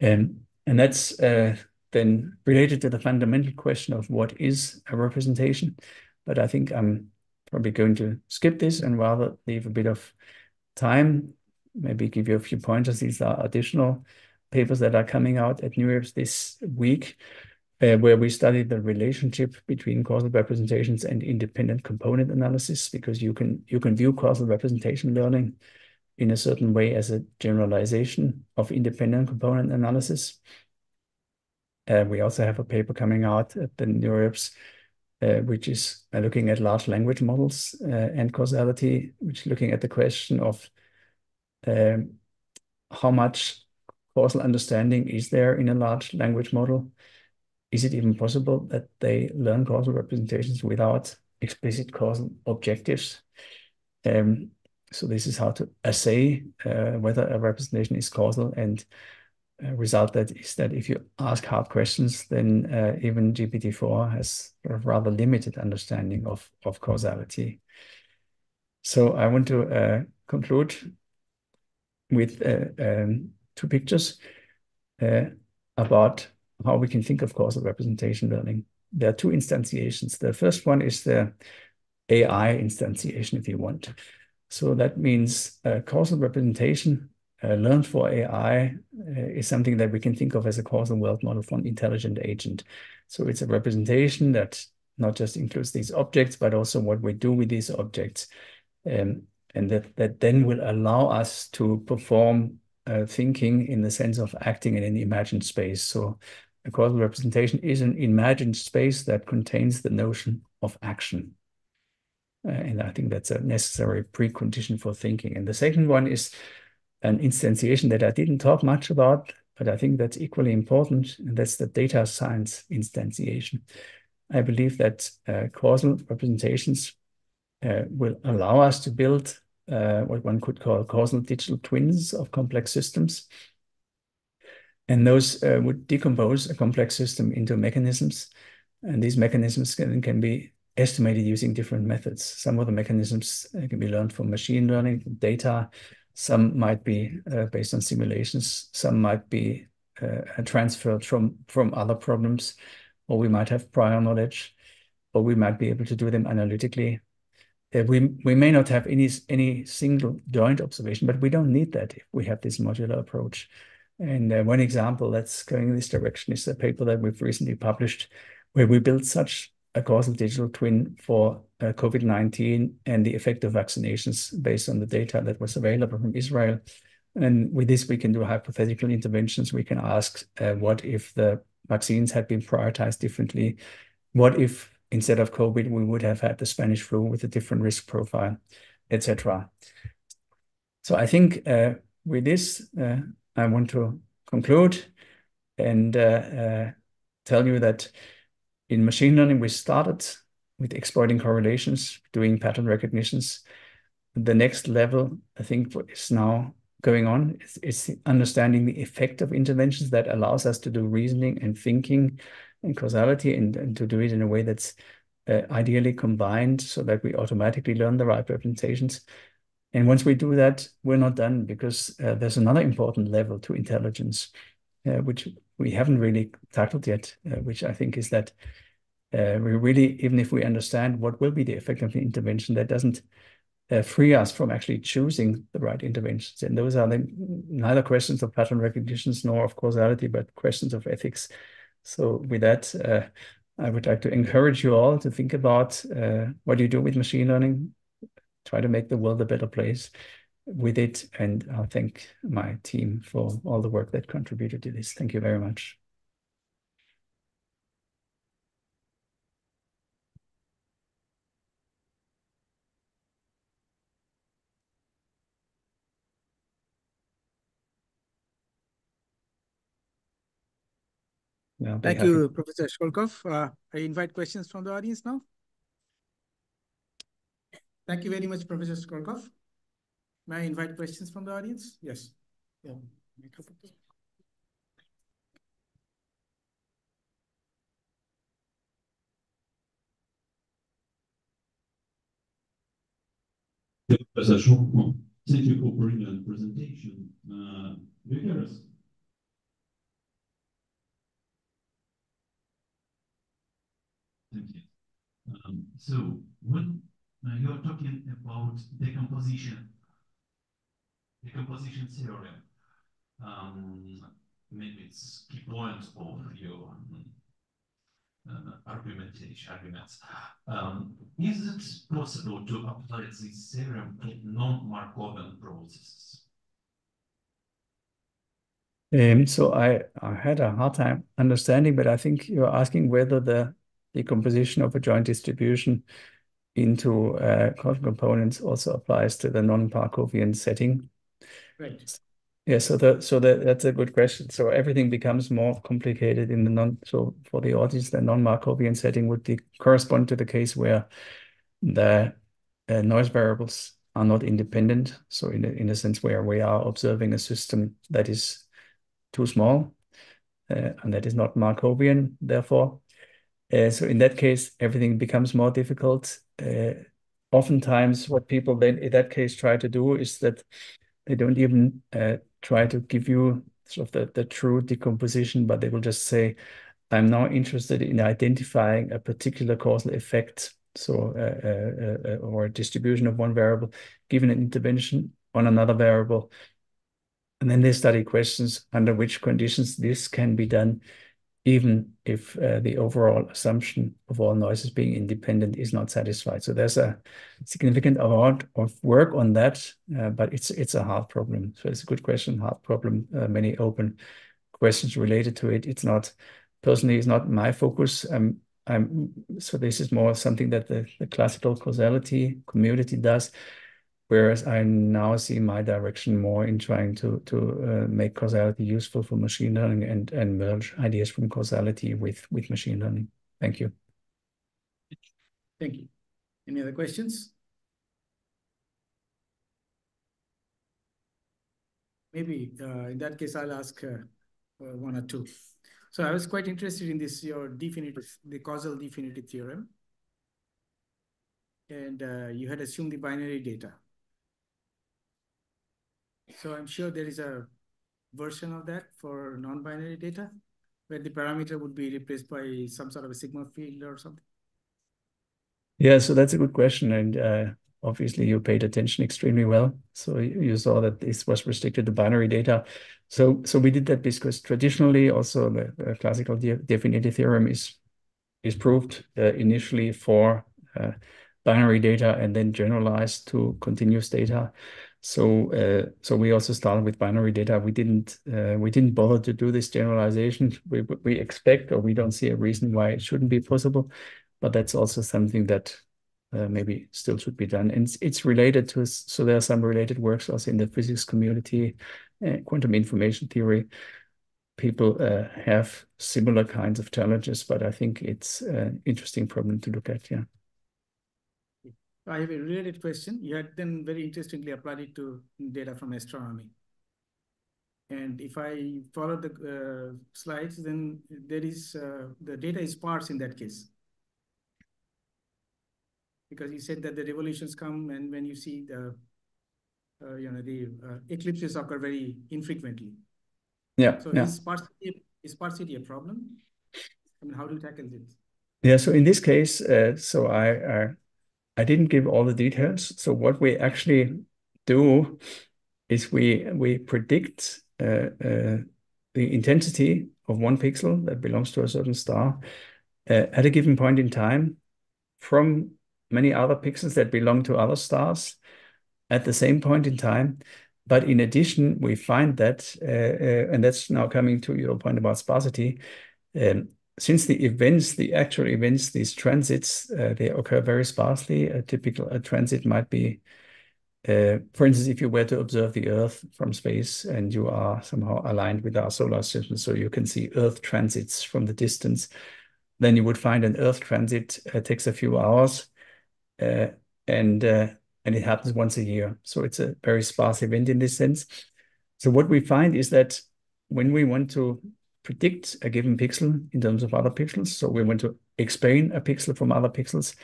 Um, and that's uh, then related to the fundamental question of what is a representation. But I think I'm probably going to skip this and rather leave a bit of time, maybe give you a few pointers. These are additional papers that are coming out at NeurIPS this week, uh, where we study the relationship between causal representations and independent component analysis, because you can you can view causal representation learning in a certain way as a generalization of independent component analysis. Uh, we also have a paper coming out at the NeurIPS, uh, which is uh, looking at large language models uh, and causality, which is looking at the question of um, how much causal understanding is there in a large language model? Is it even possible that they learn causal representations without explicit causal objectives? Um, so this is how to assay uh, whether a representation is causal and uh, result that is that if you ask hard questions, then uh, even GPT-4 has a rather limited understanding of, of causality. So I want to uh, conclude with uh, um, two pictures uh, about how we can think of causal representation learning. There are two instantiations. The first one is the AI instantiation, if you want. So that means uh, causal representation uh, learned for AI uh, is something that we can think of as a causal world model for an intelligent agent. So it's a representation that not just includes these objects, but also what we do with these objects. Um, and that, that then will allow us to perform uh, thinking in the sense of acting in an imagined space. So a causal representation is an imagined space that contains the notion of action. Uh, and I think that's a necessary precondition for thinking. And the second one is an instantiation that I didn't talk much about, but I think that's equally important, and that's the data science instantiation. I believe that uh, causal representations uh, will allow us to build what one could call causal digital twins of complex systems. and those uh, would decompose a complex system into mechanisms, and these mechanisms can, can be estimated using different methods. Some of the mechanisms uh, can be learned from machine learning, data. Some might be uh, based on simulations. Some might be uh, transferred from, from other problems, or we might have prior knowledge, or we might be able to do them analytically. Uh, we, we may not have any, any single joint observation, but we don't need that if we have this modular approach. And uh, one example that's going in this direction is a paper that we've recently published where we built such a causal digital twin for uh, COVID-19 and the effect of vaccinations based on the data that was available from Israel. And with this, we can do hypothetical interventions. We can ask, uh, what if the vaccines had been prioritized differently? What if instead of COVID, we would have had the Spanish flu with a different risk profile, etc. So I think uh, with this, uh, I want to conclude and uh, tell you that in machine learning, we started with exploiting correlations, doing pattern recognitions. The next level, I think, is now going on It's, is understanding the effect of interventions that allows us to do reasoning and thinking and causality and, and to do it in a way that's uh, ideally combined so that we automatically learn the right representations. And once we do that, we're not done because uh, there's another important level to intelligence, uh, which we haven't really tackled yet, uh, which I think is that uh, we really, even if we understand what will be the effect of the intervention, that doesn't uh, free us from actually choosing the right interventions. And those are the, neither questions of pattern recognitions nor of causality, but questions of ethics. So with that, uh, I would like to encourage you all to think about uh, what you do with machine learning, try to make the world a better place with it. And I'll thank my team for all the work that contributed to this. Thank you very much. Yeah, Thank happy. you, Professor Schölkopf. Uh, I invite questions from the audience now. Thank you very much, Professor Schölkopf. May I invite questions from the audience? Yes. Yeah. Professor Schölkopf, thank you for brilliant presentation. Uh, do you hear us? Thank you. Um, so when uh, you're talking about decomposition, decomposition theorem, um, maybe it's key point of your uh, argumentation arguments. Um, is it possible to apply this theorem to non-Markovian processes? Um, so I, I had a hard time understanding, but I think you're asking whether the decomposition of a joint distribution into uh, components also applies to the non-Markovian setting. Right. Yeah, so the so the, that's a good question. So everything becomes more complicated in the non. So for the audience, the non-Markovian setting would be, correspond to the case where the uh, noise variables are not independent. So in a, in a sense where we are observing a system that is too small uh, and that is not Markovian, therefore uh, so in that case, everything becomes more difficult. Uh, oftentimes, what people then in that case try to do is that they don't even uh, try to give you sort of the, the true decomposition, but they will just say, I'm now interested in identifying a particular causal effect, so uh, uh, uh, or distribution of one variable given an intervention on another variable. And then they study questions under which conditions this can be done even if uh, the overall assumption of all noises being independent is not satisfied. So there's a significant amount of work on that, uh, but it's it's a hard problem. So it's a good question, hard problem, uh, many open questions related to it. It's not, personally, it's not my focus. Um, I'm, so this is more something that the, the classical causality community does. Whereas I now see my direction more in trying to to uh, make causality useful for machine learning and and merge ideas from causality with with machine learning. Thank you. Thank you. Any other questions? Maybe uh, in that case, I'll ask uh, uh, one or two. So I was quite interested in this, your de Finetti, the causal de Finetti theorem. And uh, you had assumed the binary data. So I'm sure there is a version of that for non-binary data where the parameter would be replaced by some sort of a sigma field or something. Yeah, so that's a good question. And uh, obviously you paid attention extremely well. So you saw that this was restricted to binary data. So so we did that because traditionally also the, the classical de theorem is is proved uh, initially for uh, binary data and then generalized to continuous data. So uh, so we also started with binary data. We didn't uh, we didn't bother to do this generalization. We we expect or we don't see a reason why it shouldn't be possible, but that's also something that uh, maybe still should be done. And it's, related to so there are some related works also in the physics community, quantum information theory. People have similar kinds of challenges, but I think it's an interesting problem to look at. Yeah. I have a related question. You had then very interestingly applied it to data from astronomy. And if I follow the uh, slides, then there is uh, the data is sparse in that case. Because you said that the revolutions come and when you see the, uh, you know, the uh, eclipses occur very infrequently. Yeah. So yeah. is sparsity, is sparsity a problem? I mean, how do you tackle this? Yeah. So in this case, uh, so I, I I didn't give all the details. So what we actually do is we we predict uh, uh, the intensity of one pixel that belongs to a certain star uh, at a given point in time from many other pixels that belong to other stars at the same point in time. But in addition, we find that, uh, uh, and that's now coming to your point about sparsity, um, since the events, the actual events, these transits, uh, they occur very sparsely. A typical a transit might be, uh, for instance, if you were to observe the Earth from space and you are somehow aligned with our solar system, so you can see Earth transits from the distance, then you would find an Earth transit uh, takes a few hours, uh, and uh, and it happens once a year. So it's a very sparse event in this sense. So what we find is that when we want to predict a given pixel in terms of other pixels. So we want to explain a pixel from other pixels.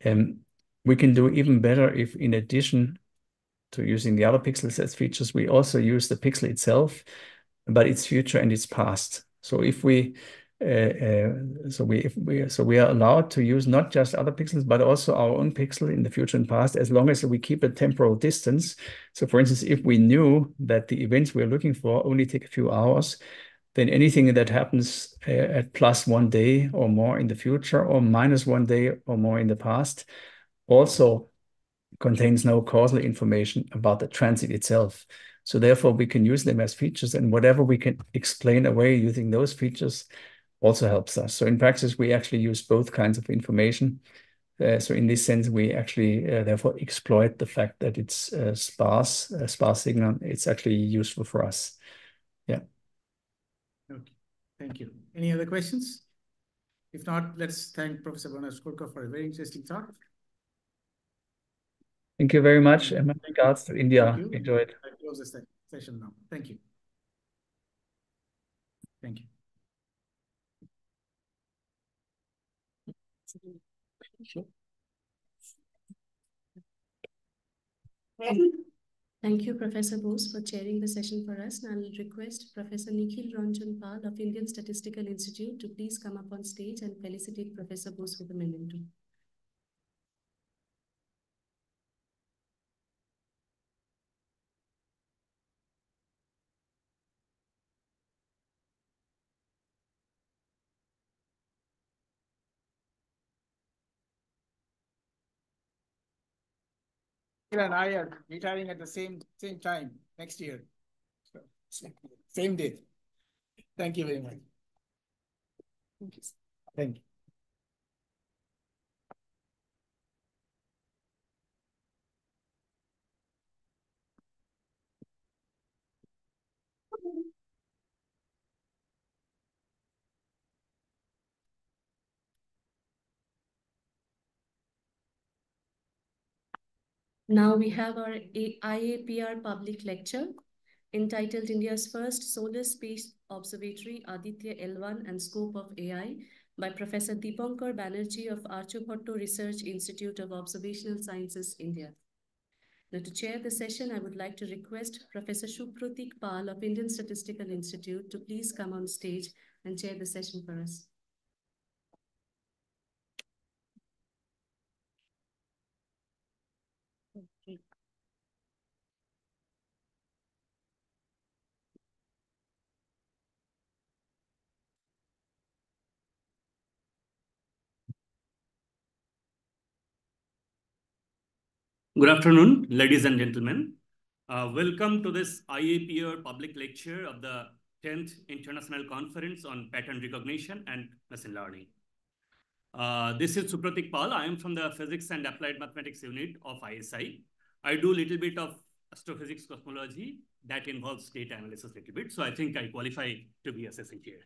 And we can do even better if in addition to using the other pixels as features, we also use the pixel itself, but its future and its past. So if we uh, uh, so we if we so we are allowed to use not just other pixels but also our own pixel in the future and past as long as we keep a temporal distance. So for instance, if we knew that the events we're looking for only take a few hours, then anything that happens uh, at plus one day or more in the future or minus one day or more in the past also contains no causal information about the transit itself. So therefore, we can use them as features and whatever we can explain away using those features also helps us. So in practice, we actually use both kinds of information. Uh, so in this sense, we actually uh, therefore exploit the fact that it's uh, sparse, a sparse signal. It's actually useful for us. Yeah. Okay, thank you. Any other questions? If not, let's thank Professor Bernhard Schölkopf for a very interesting talk. Thank you very much, and my regards to India. Enjoy it. I close the session now. Thank you. Thank you. Sure. Thank you, Professor Bose, for chairing the session for us. And I'll request Professor Nikhil Ranjan Pal of Indian Statistical Institute to please come up on stage and felicitate Professor Bose with a memento. And I are retiring at the same same time next year. So, same day. Thank you very much. Thank you. Thank you. Now we have our IAPR public lecture entitled India's First Solar Space Observatory, Aditya L1 and Scope of AI by Professor Dipankar Banerjee of Aryabhatta Research Institute of Observational Sciences, India. Now to chair the session, I would like to request Professor Supratik Pal of Indian Statistical Institute to please come on stage and chair the session for us. Good afternoon, ladies and gentlemen. Uh, welcome to this IAPR public lecture of the 10th International Conference on Pattern Recognition and Machine Learning. Uh, this is Supratik Pal. I am from the Physics and Applied Mathematics unit of ISI. I do a little bit of astrophysics cosmology that involves data analysis a little bit. So I think I qualify to be a session here.